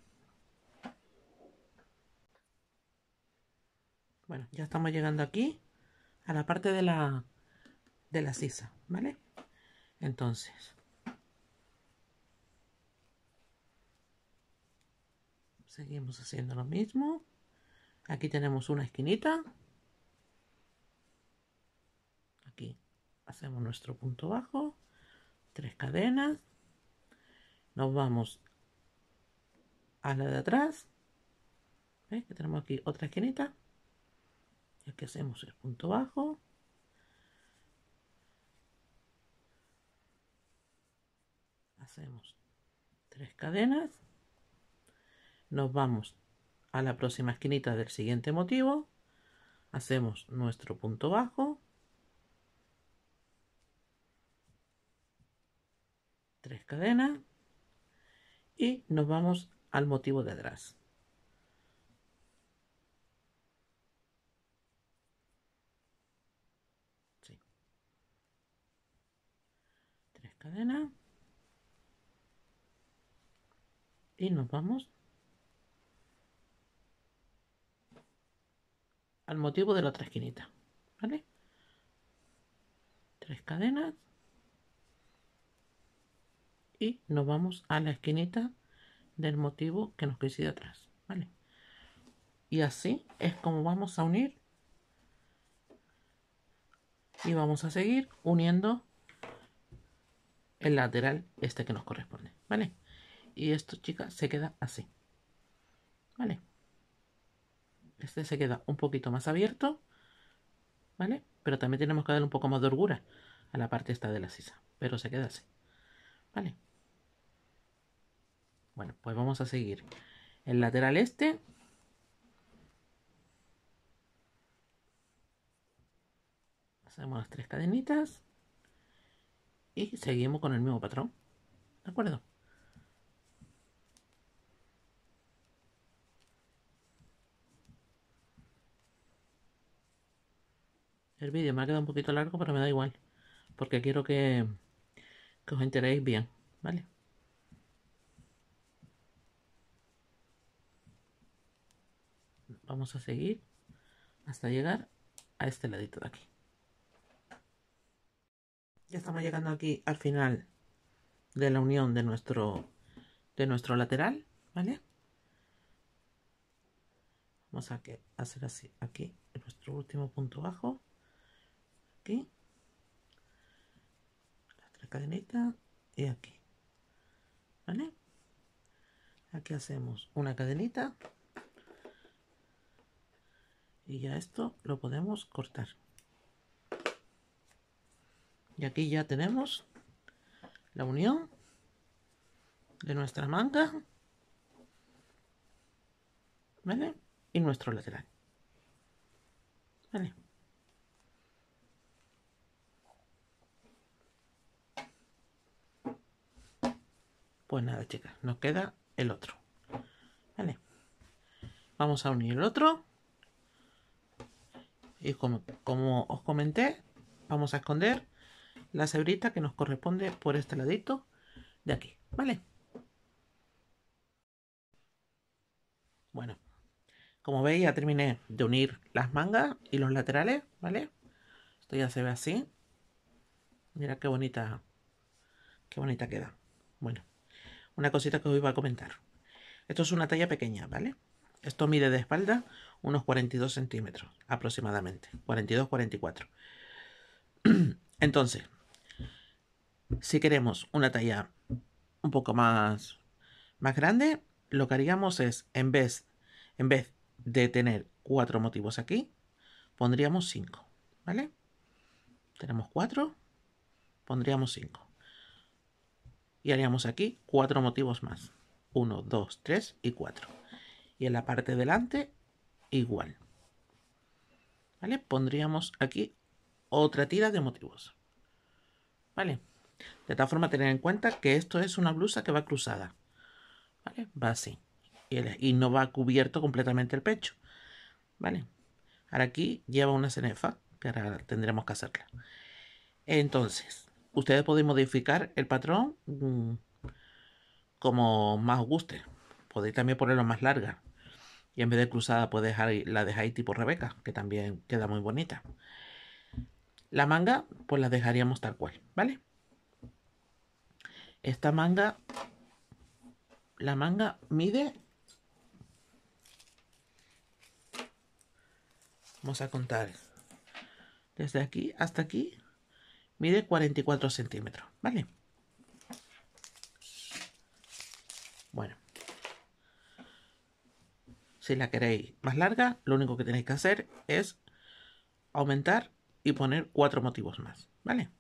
bueno ya estamos llegando aquí a la parte de la de la sisa vale entonces Seguimos haciendo lo mismo. Aquí tenemos una esquinita. Aquí hacemos nuestro punto bajo. Tres cadenas. Nos vamos a la de atrás. ¿Ves? Que tenemos aquí otra esquinita. Y aquí hacemos el punto bajo. Hacemos tres cadenas. Nos vamos a la próxima esquinita del siguiente motivo. Hacemos nuestro punto bajo. Tres cadenas. Y nos vamos al motivo de atrás. Tres cadenas. Y nos vamos al motivo de la otra esquinita. ¿Vale? Tres cadenas. Y nos vamos a la esquinita del motivo que nos coincide atrás. ¿Vale? Y así es como vamos a unir. Y vamos a seguir uniendo el lateral este que nos corresponde. ¿Vale? Y esto, chicas, se queda así. ¿Vale? Este se queda un poquito más abierto. ¿Vale? Pero también tenemos que darle un poco más de holgura a la parte esta de la sisa. Pero se queda así. ¿Vale? Bueno, pues vamos a seguir el lateral este. Hacemos las tres cadenitas. Y seguimos con el mismo patrón. ¿De acuerdo? El vídeo me ha quedado un poquito largo, pero me da igual. Porque quiero que, os enteréis bien, ¿vale? Vamos a seguir hasta llegar a este ladito de aquí. Ya estamos llegando aquí al final de la unión de nuestro de nuestro lateral, ¿vale? Vamos a hacer así, aquí, nuestro último punto bajo aquí las tres cadenitas y aquí. Vale aquí hacemos una cadenita. Y ya esto lo podemos cortar. Y aquí ya tenemos la unión de nuestra manga ¿vale? y nuestro lateral ¿vale? Pues nada, chicas, nos queda el otro. Vale. Vamos a unir el otro. Y como, como os comenté, vamos a esconder la cebrita que nos corresponde por este ladito de aquí. ¿Vale? Bueno, como veis ya terminé de unir las mangas y los laterales, ¿vale? Esto ya se ve así. Mira qué bonita, qué bonita queda. Bueno, una cosita que os iba a comentar. Esto es una talla pequeña, ¿vale? Esto mide de espalda unos 42 centímetros aproximadamente. 42-44. Entonces, si queremos una talla un poco más, más grande, lo que haríamos es, en vez, en vez de tener cuatro motivos aquí, pondríamos cinco, ¿vale? Tenemos cuatro, pondríamos cinco. Y haríamos aquí cuatro motivos más. 1, 2, 3 y 4. Y en la parte delante igual. ¿Vale? Pondríamos aquí otra tira de motivos. ¿Vale? De tal forma tener en cuenta que esto es una blusa que va cruzada. ¿Vale? Va así. Y, y no va cubierto completamente el pecho. ¿Vale? Ahora aquí lleva una cenefa, que ahora tendremos que hacerla. Entonces, ustedes pueden modificar el patrón mm, como más os guste. Podéis también ponerlo más larga. Y en vez de cruzada, pues dejar, la dejáis tipo Rebeca, que también queda muy bonita. La manga, pues la dejaríamos tal cual, ¿vale? Esta manga, la manga mide... Vamos a contar. Desde aquí hasta aquí Mide 44 centímetros, ¿vale? Bueno. Si la queréis más larga, lo único que tenéis que hacer es aumentar y poner cuatro motivos más, ¿vale?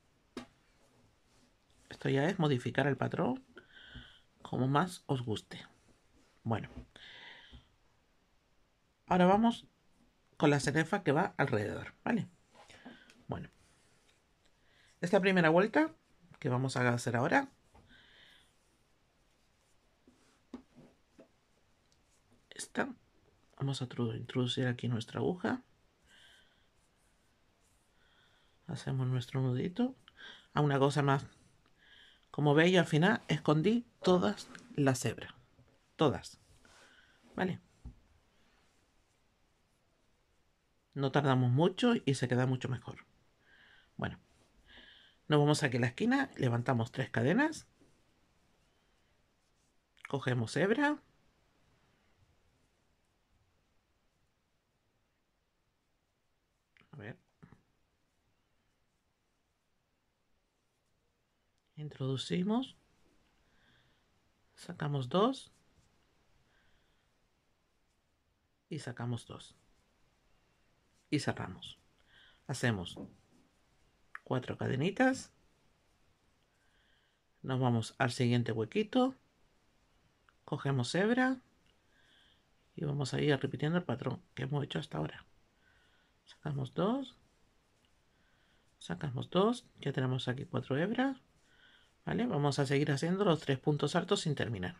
Esto ya es modificar el patrón como más os guste. Bueno, ahora vamos con la cenefa que va alrededor, ¿vale? Esta primera vuelta que vamos a hacer ahora. Esta vamos a introducir aquí nuestra aguja. Hacemos nuestro nudito. A una cosa más. Como veis al final escondí todas las hebras. Todas. Vale. No tardamos mucho y se queda mucho mejor. Bueno nos vamos aquí a la esquina levantamos tres cadenas cogemos hebra a ver introducimos sacamos dos y sacamos dos y cerramos. Hacemos cuatro cadenitas nos vamos al siguiente huequito cogemos hebra y vamos a ir repitiendo el patrón que hemos hecho hasta ahora sacamos dos sacamos dos ya tenemos aquí cuatro hebras ¿Vale? Vamos a seguir haciendo los tres puntos altos sin terminar.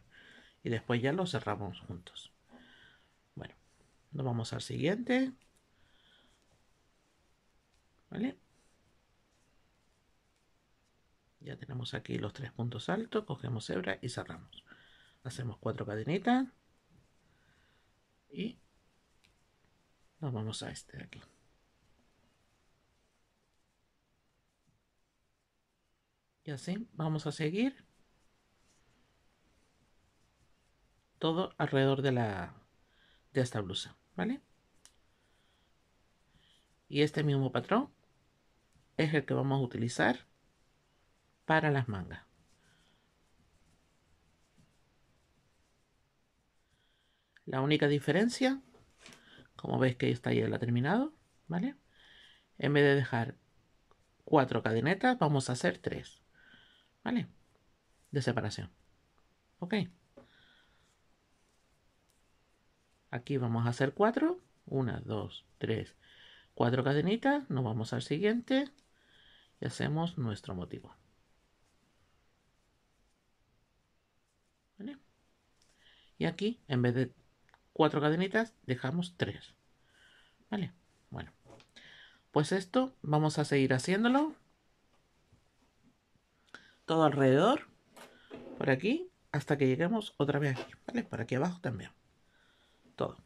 Y después ya los cerramos juntos. Bueno, nos vamos al siguiente. ¿Vale? Ya tenemos aquí los tres puntos altos, cogemos hebra y cerramos. Hacemos cuatro cadenitas. Y nos vamos a este de aquí. Y así vamos a seguir todo alrededor de la de esta blusa, ¿vale? Y este mismo patrón es el que vamos a utilizar para las mangas. La única diferencia, como veis que está ya la terminado, ¿vale? En vez de dejar cuatro cadenetas, vamos a hacer tres. ¿Vale? De separación. Ok. Aquí vamos a hacer cuatro. Una, dos, tres, cuatro cadenitas. Nos vamos al siguiente. Y hacemos nuestro motivo. ¿Vale? Y aquí, en vez de cuatro cadenitas, dejamos tres. ¿Vale? Bueno. Pues esto vamos a seguir haciéndolo todo alrededor, por aquí, hasta que lleguemos otra vez aquí, ¿vale? Por aquí abajo también. Todo.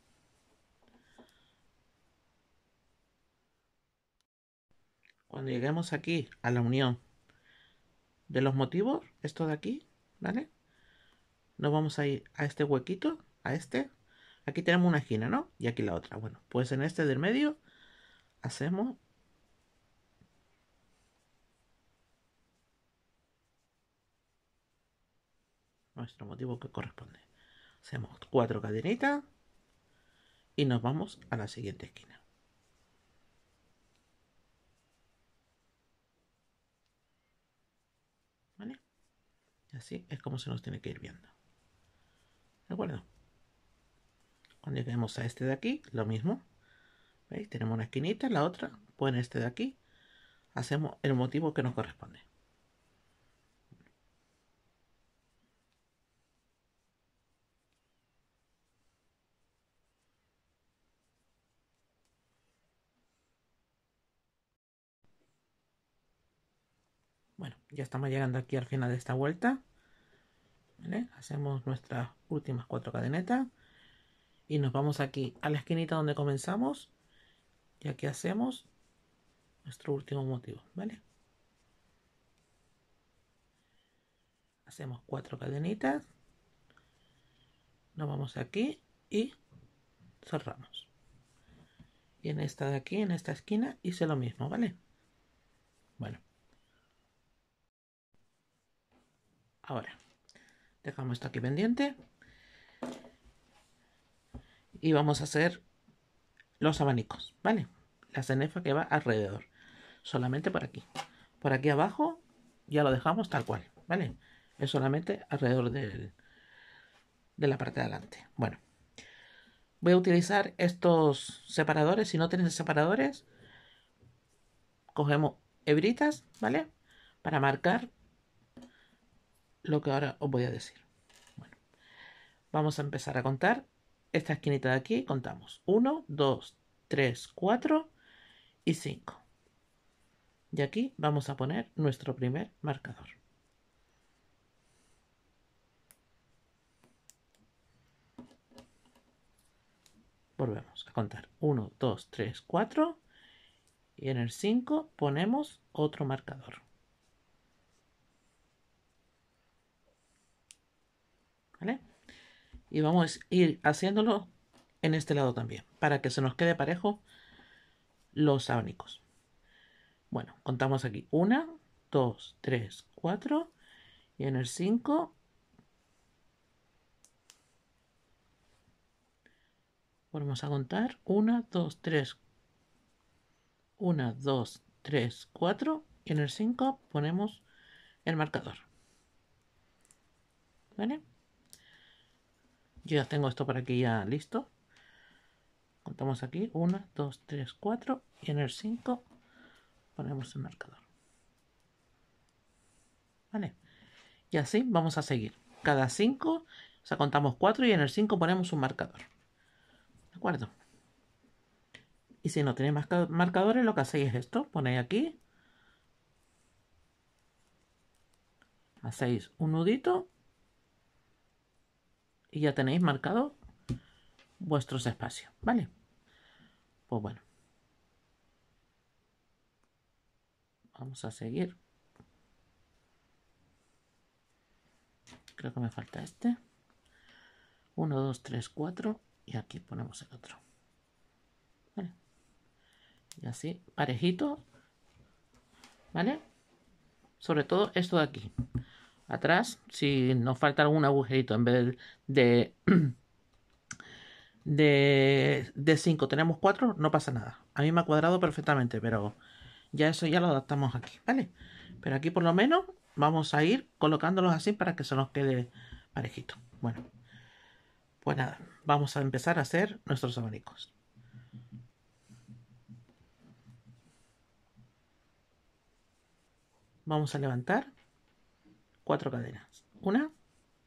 Cuando lleguemos aquí a la unión de los motivos, esto de aquí, ¿vale? Nos vamos a ir a este huequito, a este. Aquí tenemos una esquina, ¿no? Y aquí la otra. Bueno, pues en este del medio hacemos nuestro motivo que corresponde. Hacemos cuatro cadenitas y nos vamos a la siguiente esquina. ¿Vale? Así es como se nos tiene que ir viendo. ¿De acuerdo? Cuando lleguemos a este de aquí, lo mismo. ¿Veis? Tenemos una esquinita, la otra, pues en este de aquí hacemos el motivo que nos corresponde. Bueno, ya estamos llegando aquí al final de esta vuelta. Hacemos nuestras últimas cuatro cadenetas. Y nos vamos aquí a la esquinita donde comenzamos. Y aquí hacemos nuestro último motivo, ¿vale? Hacemos cuatro cadenitas. Nos vamos aquí y cerramos. Y en esta de aquí, en esta esquina, hice lo mismo, ¿vale? Bueno. Ahora, dejamos esto aquí pendiente. y vamos a hacer los abanicos, ¿vale? La cenefa que va alrededor, solamente por aquí. Por aquí abajo ya lo dejamos tal cual, ¿vale? Es solamente alrededor del, de la parte de adelante. Bueno, voy a utilizar estos separadores. Si no tienes separadores, cogemos hebritas, ¿vale? Para marcar lo que ahora os voy a decir. Bueno, vamos a empezar a contar. Esta esquinita de aquí contamos 1, 2, 3, 4 y 5. Y aquí vamos a poner nuestro primer marcador. Volvemos a contar 1, 2, 3, 4 y en el 5 ponemos otro marcador. ¿Vale? Y vamos a ir haciéndolo en este lado también, para que se nos quede parejo los abanicos. Bueno, contamos aquí 1, 2, 3, 4 y en el 5 volvemos a contar 1, 2, 3, 1, 2, 3, 4 y en el 5 ponemos el marcador. ¿Vale? Yo ya tengo esto por aquí ya listo. Contamos aquí 1, 2, 3, 4 y en el 5 ponemos el marcador. ¿Vale? Y así vamos a seguir. Cada 5, o sea, contamos 4 y en el 5 ponemos un marcador. ¿De acuerdo? Y si no tenéis marcadores, lo que hacéis es esto. Ponéis aquí. Hacéis un nudito. Y ya tenéis marcado vuestros espacios. ¿Vale? Pues bueno. Vamos a seguir. Creo que me falta este. 1, 2, 3, 4. Y aquí ponemos el otro. ¿Vale? Y así, parejito. ¿Vale? Sobre todo esto de aquí. Atrás, si nos falta algún agujerito, en vez de de 5 tenemos 4, no pasa nada. A mí me ha cuadrado perfectamente, pero ya eso ya lo adaptamos aquí, ¿vale? Pero aquí por lo menos vamos a ir colocándolos así para que se nos quede parejito. Bueno, pues nada, vamos a empezar a hacer nuestros abanicos. vamos a levantar cuatro cadenas. Una,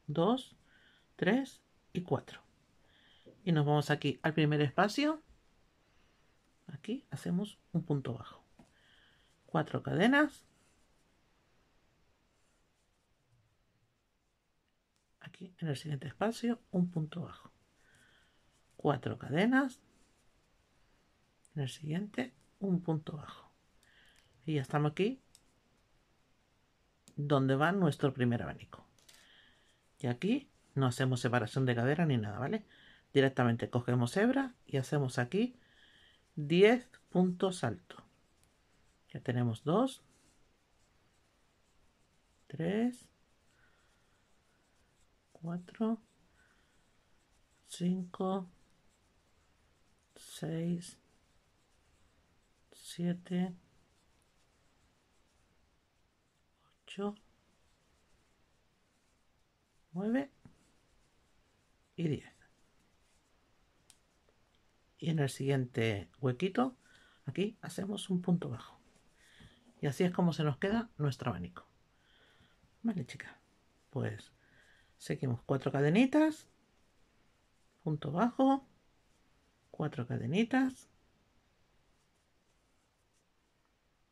dos, tres y cuatro. Y nos vamos aquí al primer espacio. Aquí hacemos un punto bajo. Cuatro cadenas. Aquí en el siguiente espacio un punto bajo. Cuatro cadenas. En el siguiente un punto bajo. Y ya estamos aquí donde va nuestro primer abanico. Y aquí no hacemos separación de cadera ni nada, ¿vale? Directamente cogemos hebra y hacemos aquí 10 puntos altos. Ya tenemos 2, 3, 4, 5, 6, 7, 8, 9 y 10. Y en el siguiente huequito, aquí hacemos un punto bajo. Y así es como se nos queda nuestro abanico. Vale, chicas. Pues seguimos cuatro cadenitas, punto bajo, cuatro cadenitas,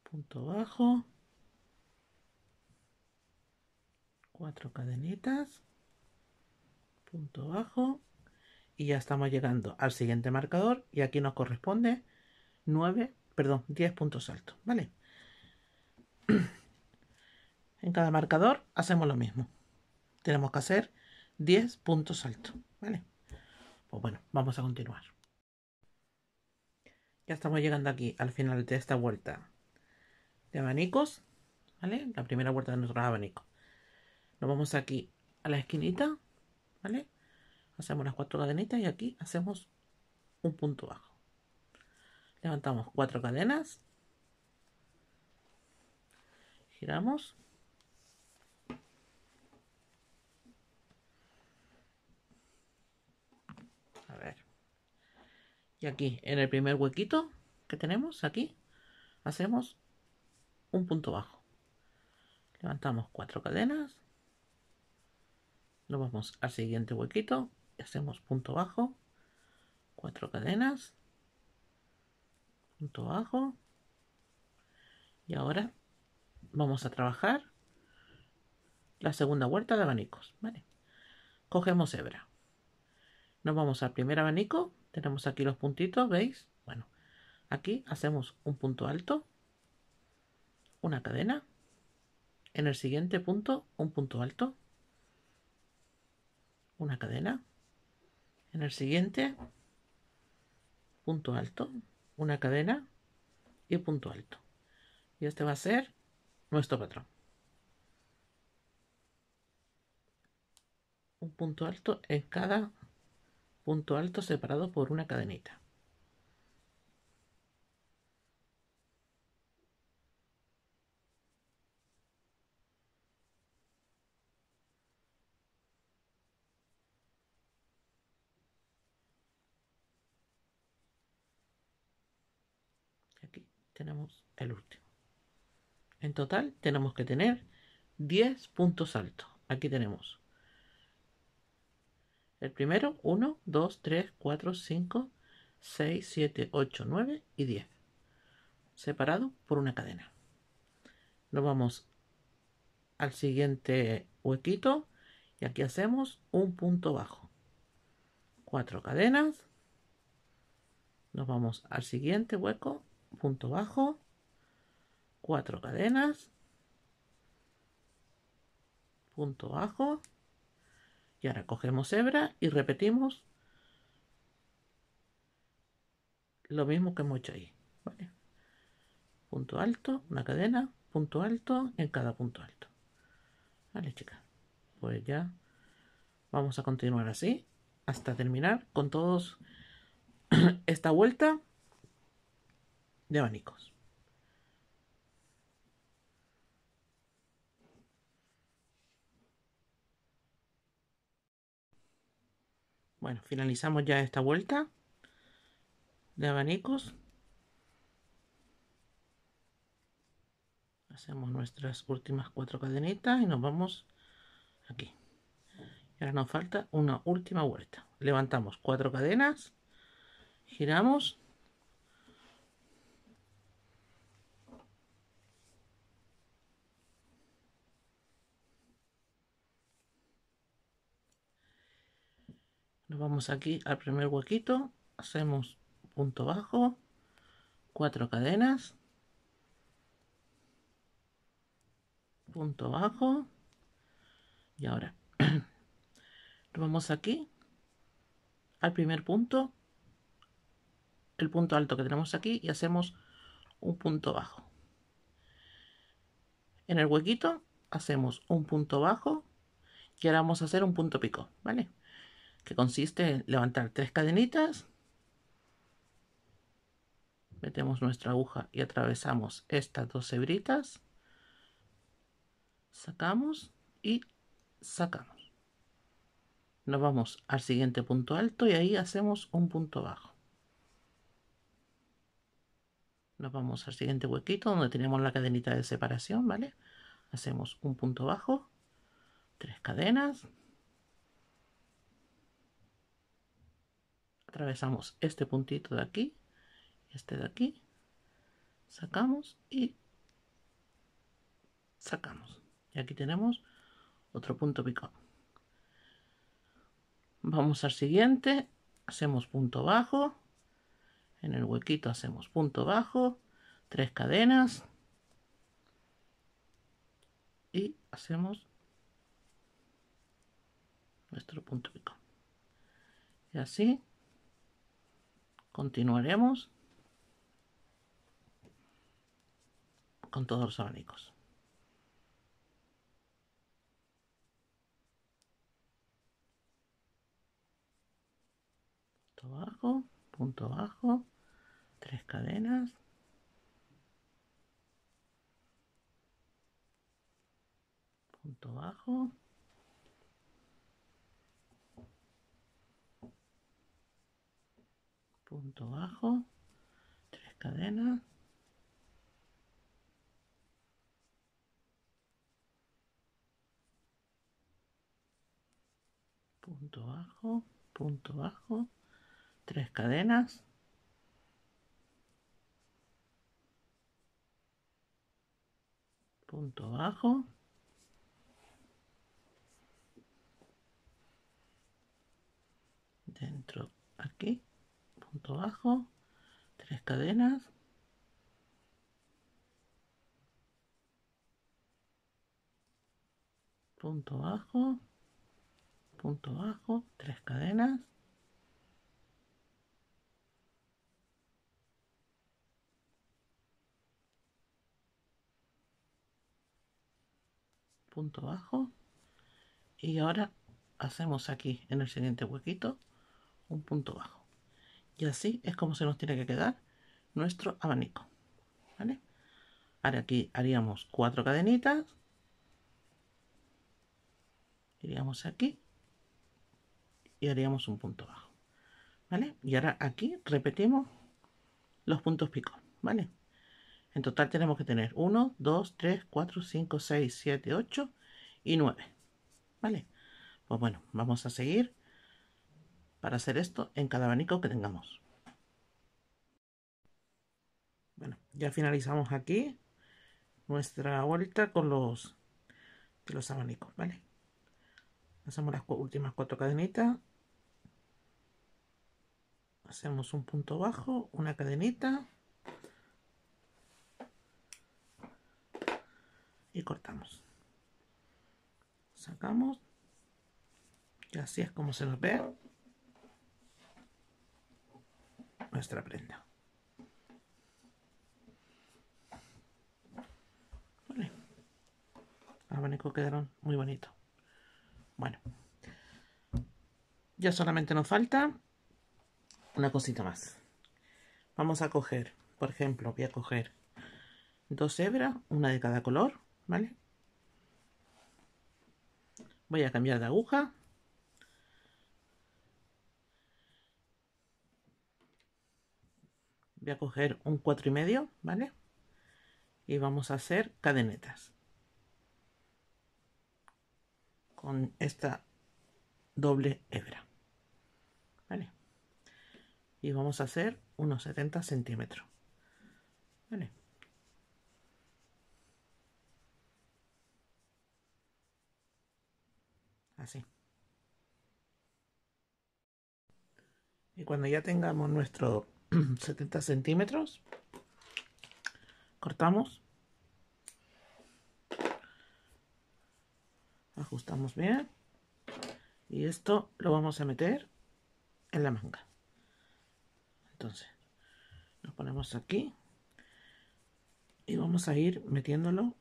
punto bajo, cuatro cadenitas punto bajo y ya estamos llegando al siguiente marcador y aquí nos corresponde 9 perdón 10 puntos altos vale en cada marcador hacemos lo mismo. Tenemos que hacer 10 puntos altos vale pues bueno vamos a continuar. Ya estamos llegando aquí al final de esta vuelta de abanicos vale la primera vuelta de nuestro abanico nos vamos aquí a la esquinita, ¿vale? Hacemos las cuatro cadenitas y aquí hacemos un punto bajo. Levantamos cuatro cadenas. Giramos. A ver. Y aquí, en el primer huequito que tenemos, aquí, hacemos un punto bajo. Levantamos cuatro cadenas. Nos vamos al siguiente huequito y hacemos punto bajo. Cuatro cadenas. Punto bajo. Y ahora vamos a trabajar la segunda vuelta de abanicos. Cogemos hebra. Nos vamos al primer abanico. Tenemos aquí los puntitos, ¿veis? Bueno, aquí hacemos un punto alto, una cadena. En el siguiente punto, un punto alto, una cadena. En el siguiente, punto alto, una cadena y punto alto. Y este va a ser nuestro patrón. Un punto alto en cada punto alto separado por una cadenita. Aquí tenemos el último. En total tenemos que tener 10 puntos altos. Aquí tenemos el primero, 1, 2, 3, 4, 5, 6, 7, 8, 9 y 10. Separado por una cadena. Nos vamos al siguiente huequito y aquí hacemos un punto bajo. Cuatro cadenas. Nos vamos al siguiente hueco, punto bajo, cuatro cadenas, punto bajo y ahora cogemos hebra y repetimos lo mismo que hemos hecho ahí. Punto alto, una cadena, punto alto en cada punto alto. Vale, chicas. Pues ya vamos a continuar así hasta terminar con todos esta vuelta de abanicos. Bueno, finalizamos ya esta vuelta de abanicos. Hacemos nuestras últimas cuatro cadenitas y nos vamos aquí. Y ahora nos falta una última vuelta. Levantamos cuatro cadenas, giramos. Vamos aquí al primer huequito, hacemos punto bajo, cuatro cadenas, punto bajo y ahora nos vamos aquí al primer punto, el punto alto que tenemos aquí y hacemos un punto bajo. En el huequito hacemos un punto bajo y ahora vamos a hacer un punto pico, ¿vale? Que consiste en levantar tres cadenitas, metemos nuestra aguja y atravesamos estas dos hebritas, sacamos y sacamos. Nos vamos al siguiente punto alto y ahí hacemos un punto bajo. Nos vamos al siguiente huequito donde tenemos la cadenita de separación, ¿vale? Hacemos un punto bajo, tres cadenas, atravesamos este puntito de aquí, este de aquí, sacamos y sacamos. Y aquí tenemos otro punto picado. Vamos al siguiente, hacemos punto bajo, en el huequito hacemos punto bajo, tres cadenas y hacemos nuestro punto pico. Y así continuaremos con todos los abanicos. Punto bajo, punto bajo, tres cadenas, punto bajo, punto bajo, tres cadenas, punto bajo, punto bajo, tres cadenas, punto bajo, dentro aquí, punto bajo, tres cadenas, punto bajo, punto bajo, tres cadenas, punto bajo y ahora hacemos aquí en el siguiente huequito un punto bajo y así es como se nos tiene que quedar nuestro abanico ¿vale? ahora aquí haríamos cuatro cadenitas iríamos aquí y haríamos un punto bajo ¿vale? y ahora aquí repetimos los puntos picos ¿vale? En total tenemos que tener 1, 2, 3, 4, 5, 6, 7, 8 y 9. ¿Vale? Pues bueno, vamos a seguir para hacer esto en cada abanico que tengamos. Bueno, ya finalizamos aquí nuestra vuelta con los, los abanicos, ¿vale? Hacemos las últimas cuatro cadenitas. Hacemos un punto bajo, una cadenita y cortamos sacamos y así es como se nos ve nuestra prenda. Vale. Abanico quedaron muy bonito. Bueno. Ya solamente nos falta una cosita más. Vamos a coger por ejemplo voy a coger dos hebras una de cada color ¿vale? Voy a cambiar de aguja. Voy a coger un cuatro y medio, ¿vale? Y vamos a hacer cadenetas. Con esta doble hebra. ¿Vale? Y vamos a hacer unos 70 centímetros. ¿Vale? así y cuando ya tengamos nuestro 70 centímetros. Cortamos. Ajustamos bien. Y esto lo vamos a meter en la manga. Entonces lo ponemos aquí. Y vamos a ir metiéndolo.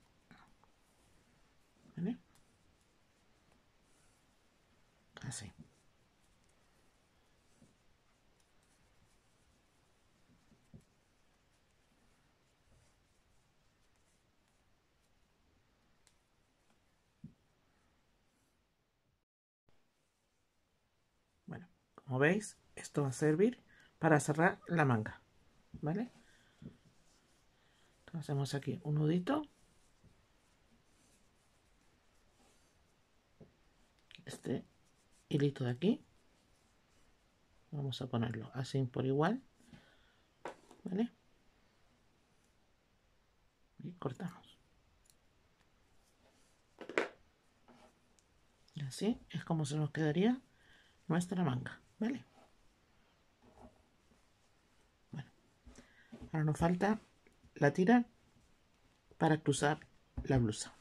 Así bueno como veis esto va a servir para cerrar la manga vale Entonces hacemos aquí un nudito. Este hilito de aquí. Vamos a ponerlo así por igual ¿vale? y cortamos. Y así es como se nos quedaría nuestra manga ¿vale? bueno ahora nos falta la tira para cruzar la blusa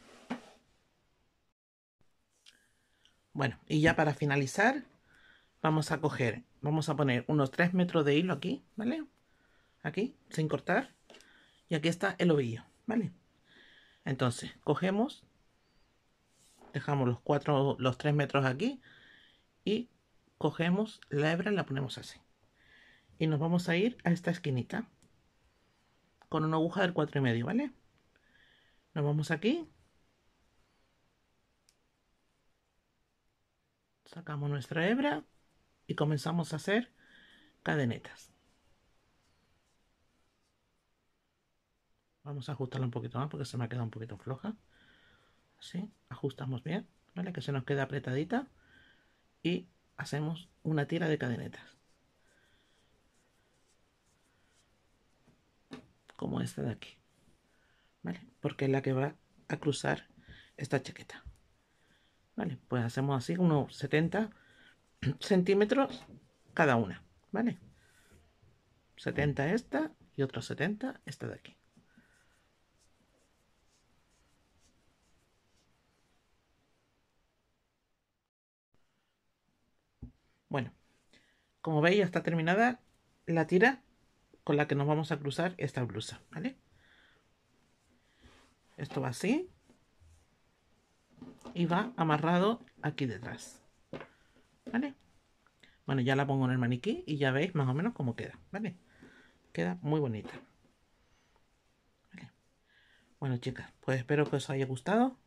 Bueno, y ya para finalizar, vamos a coger, vamos a poner unos 3 metros de hilo aquí, ¿vale? Aquí, sin cortar. Y aquí está el ovillo, ¿vale? Entonces, cogemos, dejamos los 4, los 3 metros aquí y cogemos la hebra la ponemos así. y nos vamos a ir a esta esquinita con una aguja del cuatro y medio, ¿vale? Nos vamos aquí. Sacamos nuestra hebra y comenzamos a hacer cadenetas. Vamos a ajustarla un poquito más porque se me ha quedado un poquito floja. Así, ajustamos bien, ¿vale? Que se nos quede apretadita. Y hacemos una tira de cadenetas. Como esta de aquí. ¿Vale? Porque es la que va a cruzar esta chaqueta. ¿Vale? Pues hacemos así unos 70 centímetros cada una. ¿Vale? 70 esta y otros 70 esta de aquí. Bueno, como veis ya está terminada la tira con la que nos vamos a cruzar esta blusa, ¿vale? Esto va así y va amarrado aquí detrás, ¿vale? Bueno, ya la pongo en el maniquí y ya veis más o menos cómo queda, ¿vale? Queda muy bonita. Bueno, chicas, pues espero que os haya gustado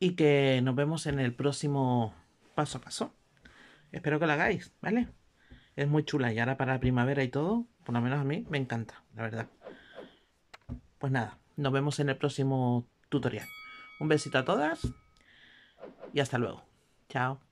y que nos vemos en el próximo paso a paso. Espero que lo hagáis, ¿vale? Es muy chula y ahora para la primavera y todo, por lo menos a mí me encanta, la verdad. Pues nada, nos vemos en el próximo tutorial. Un besito a todas y hasta luego. Chao.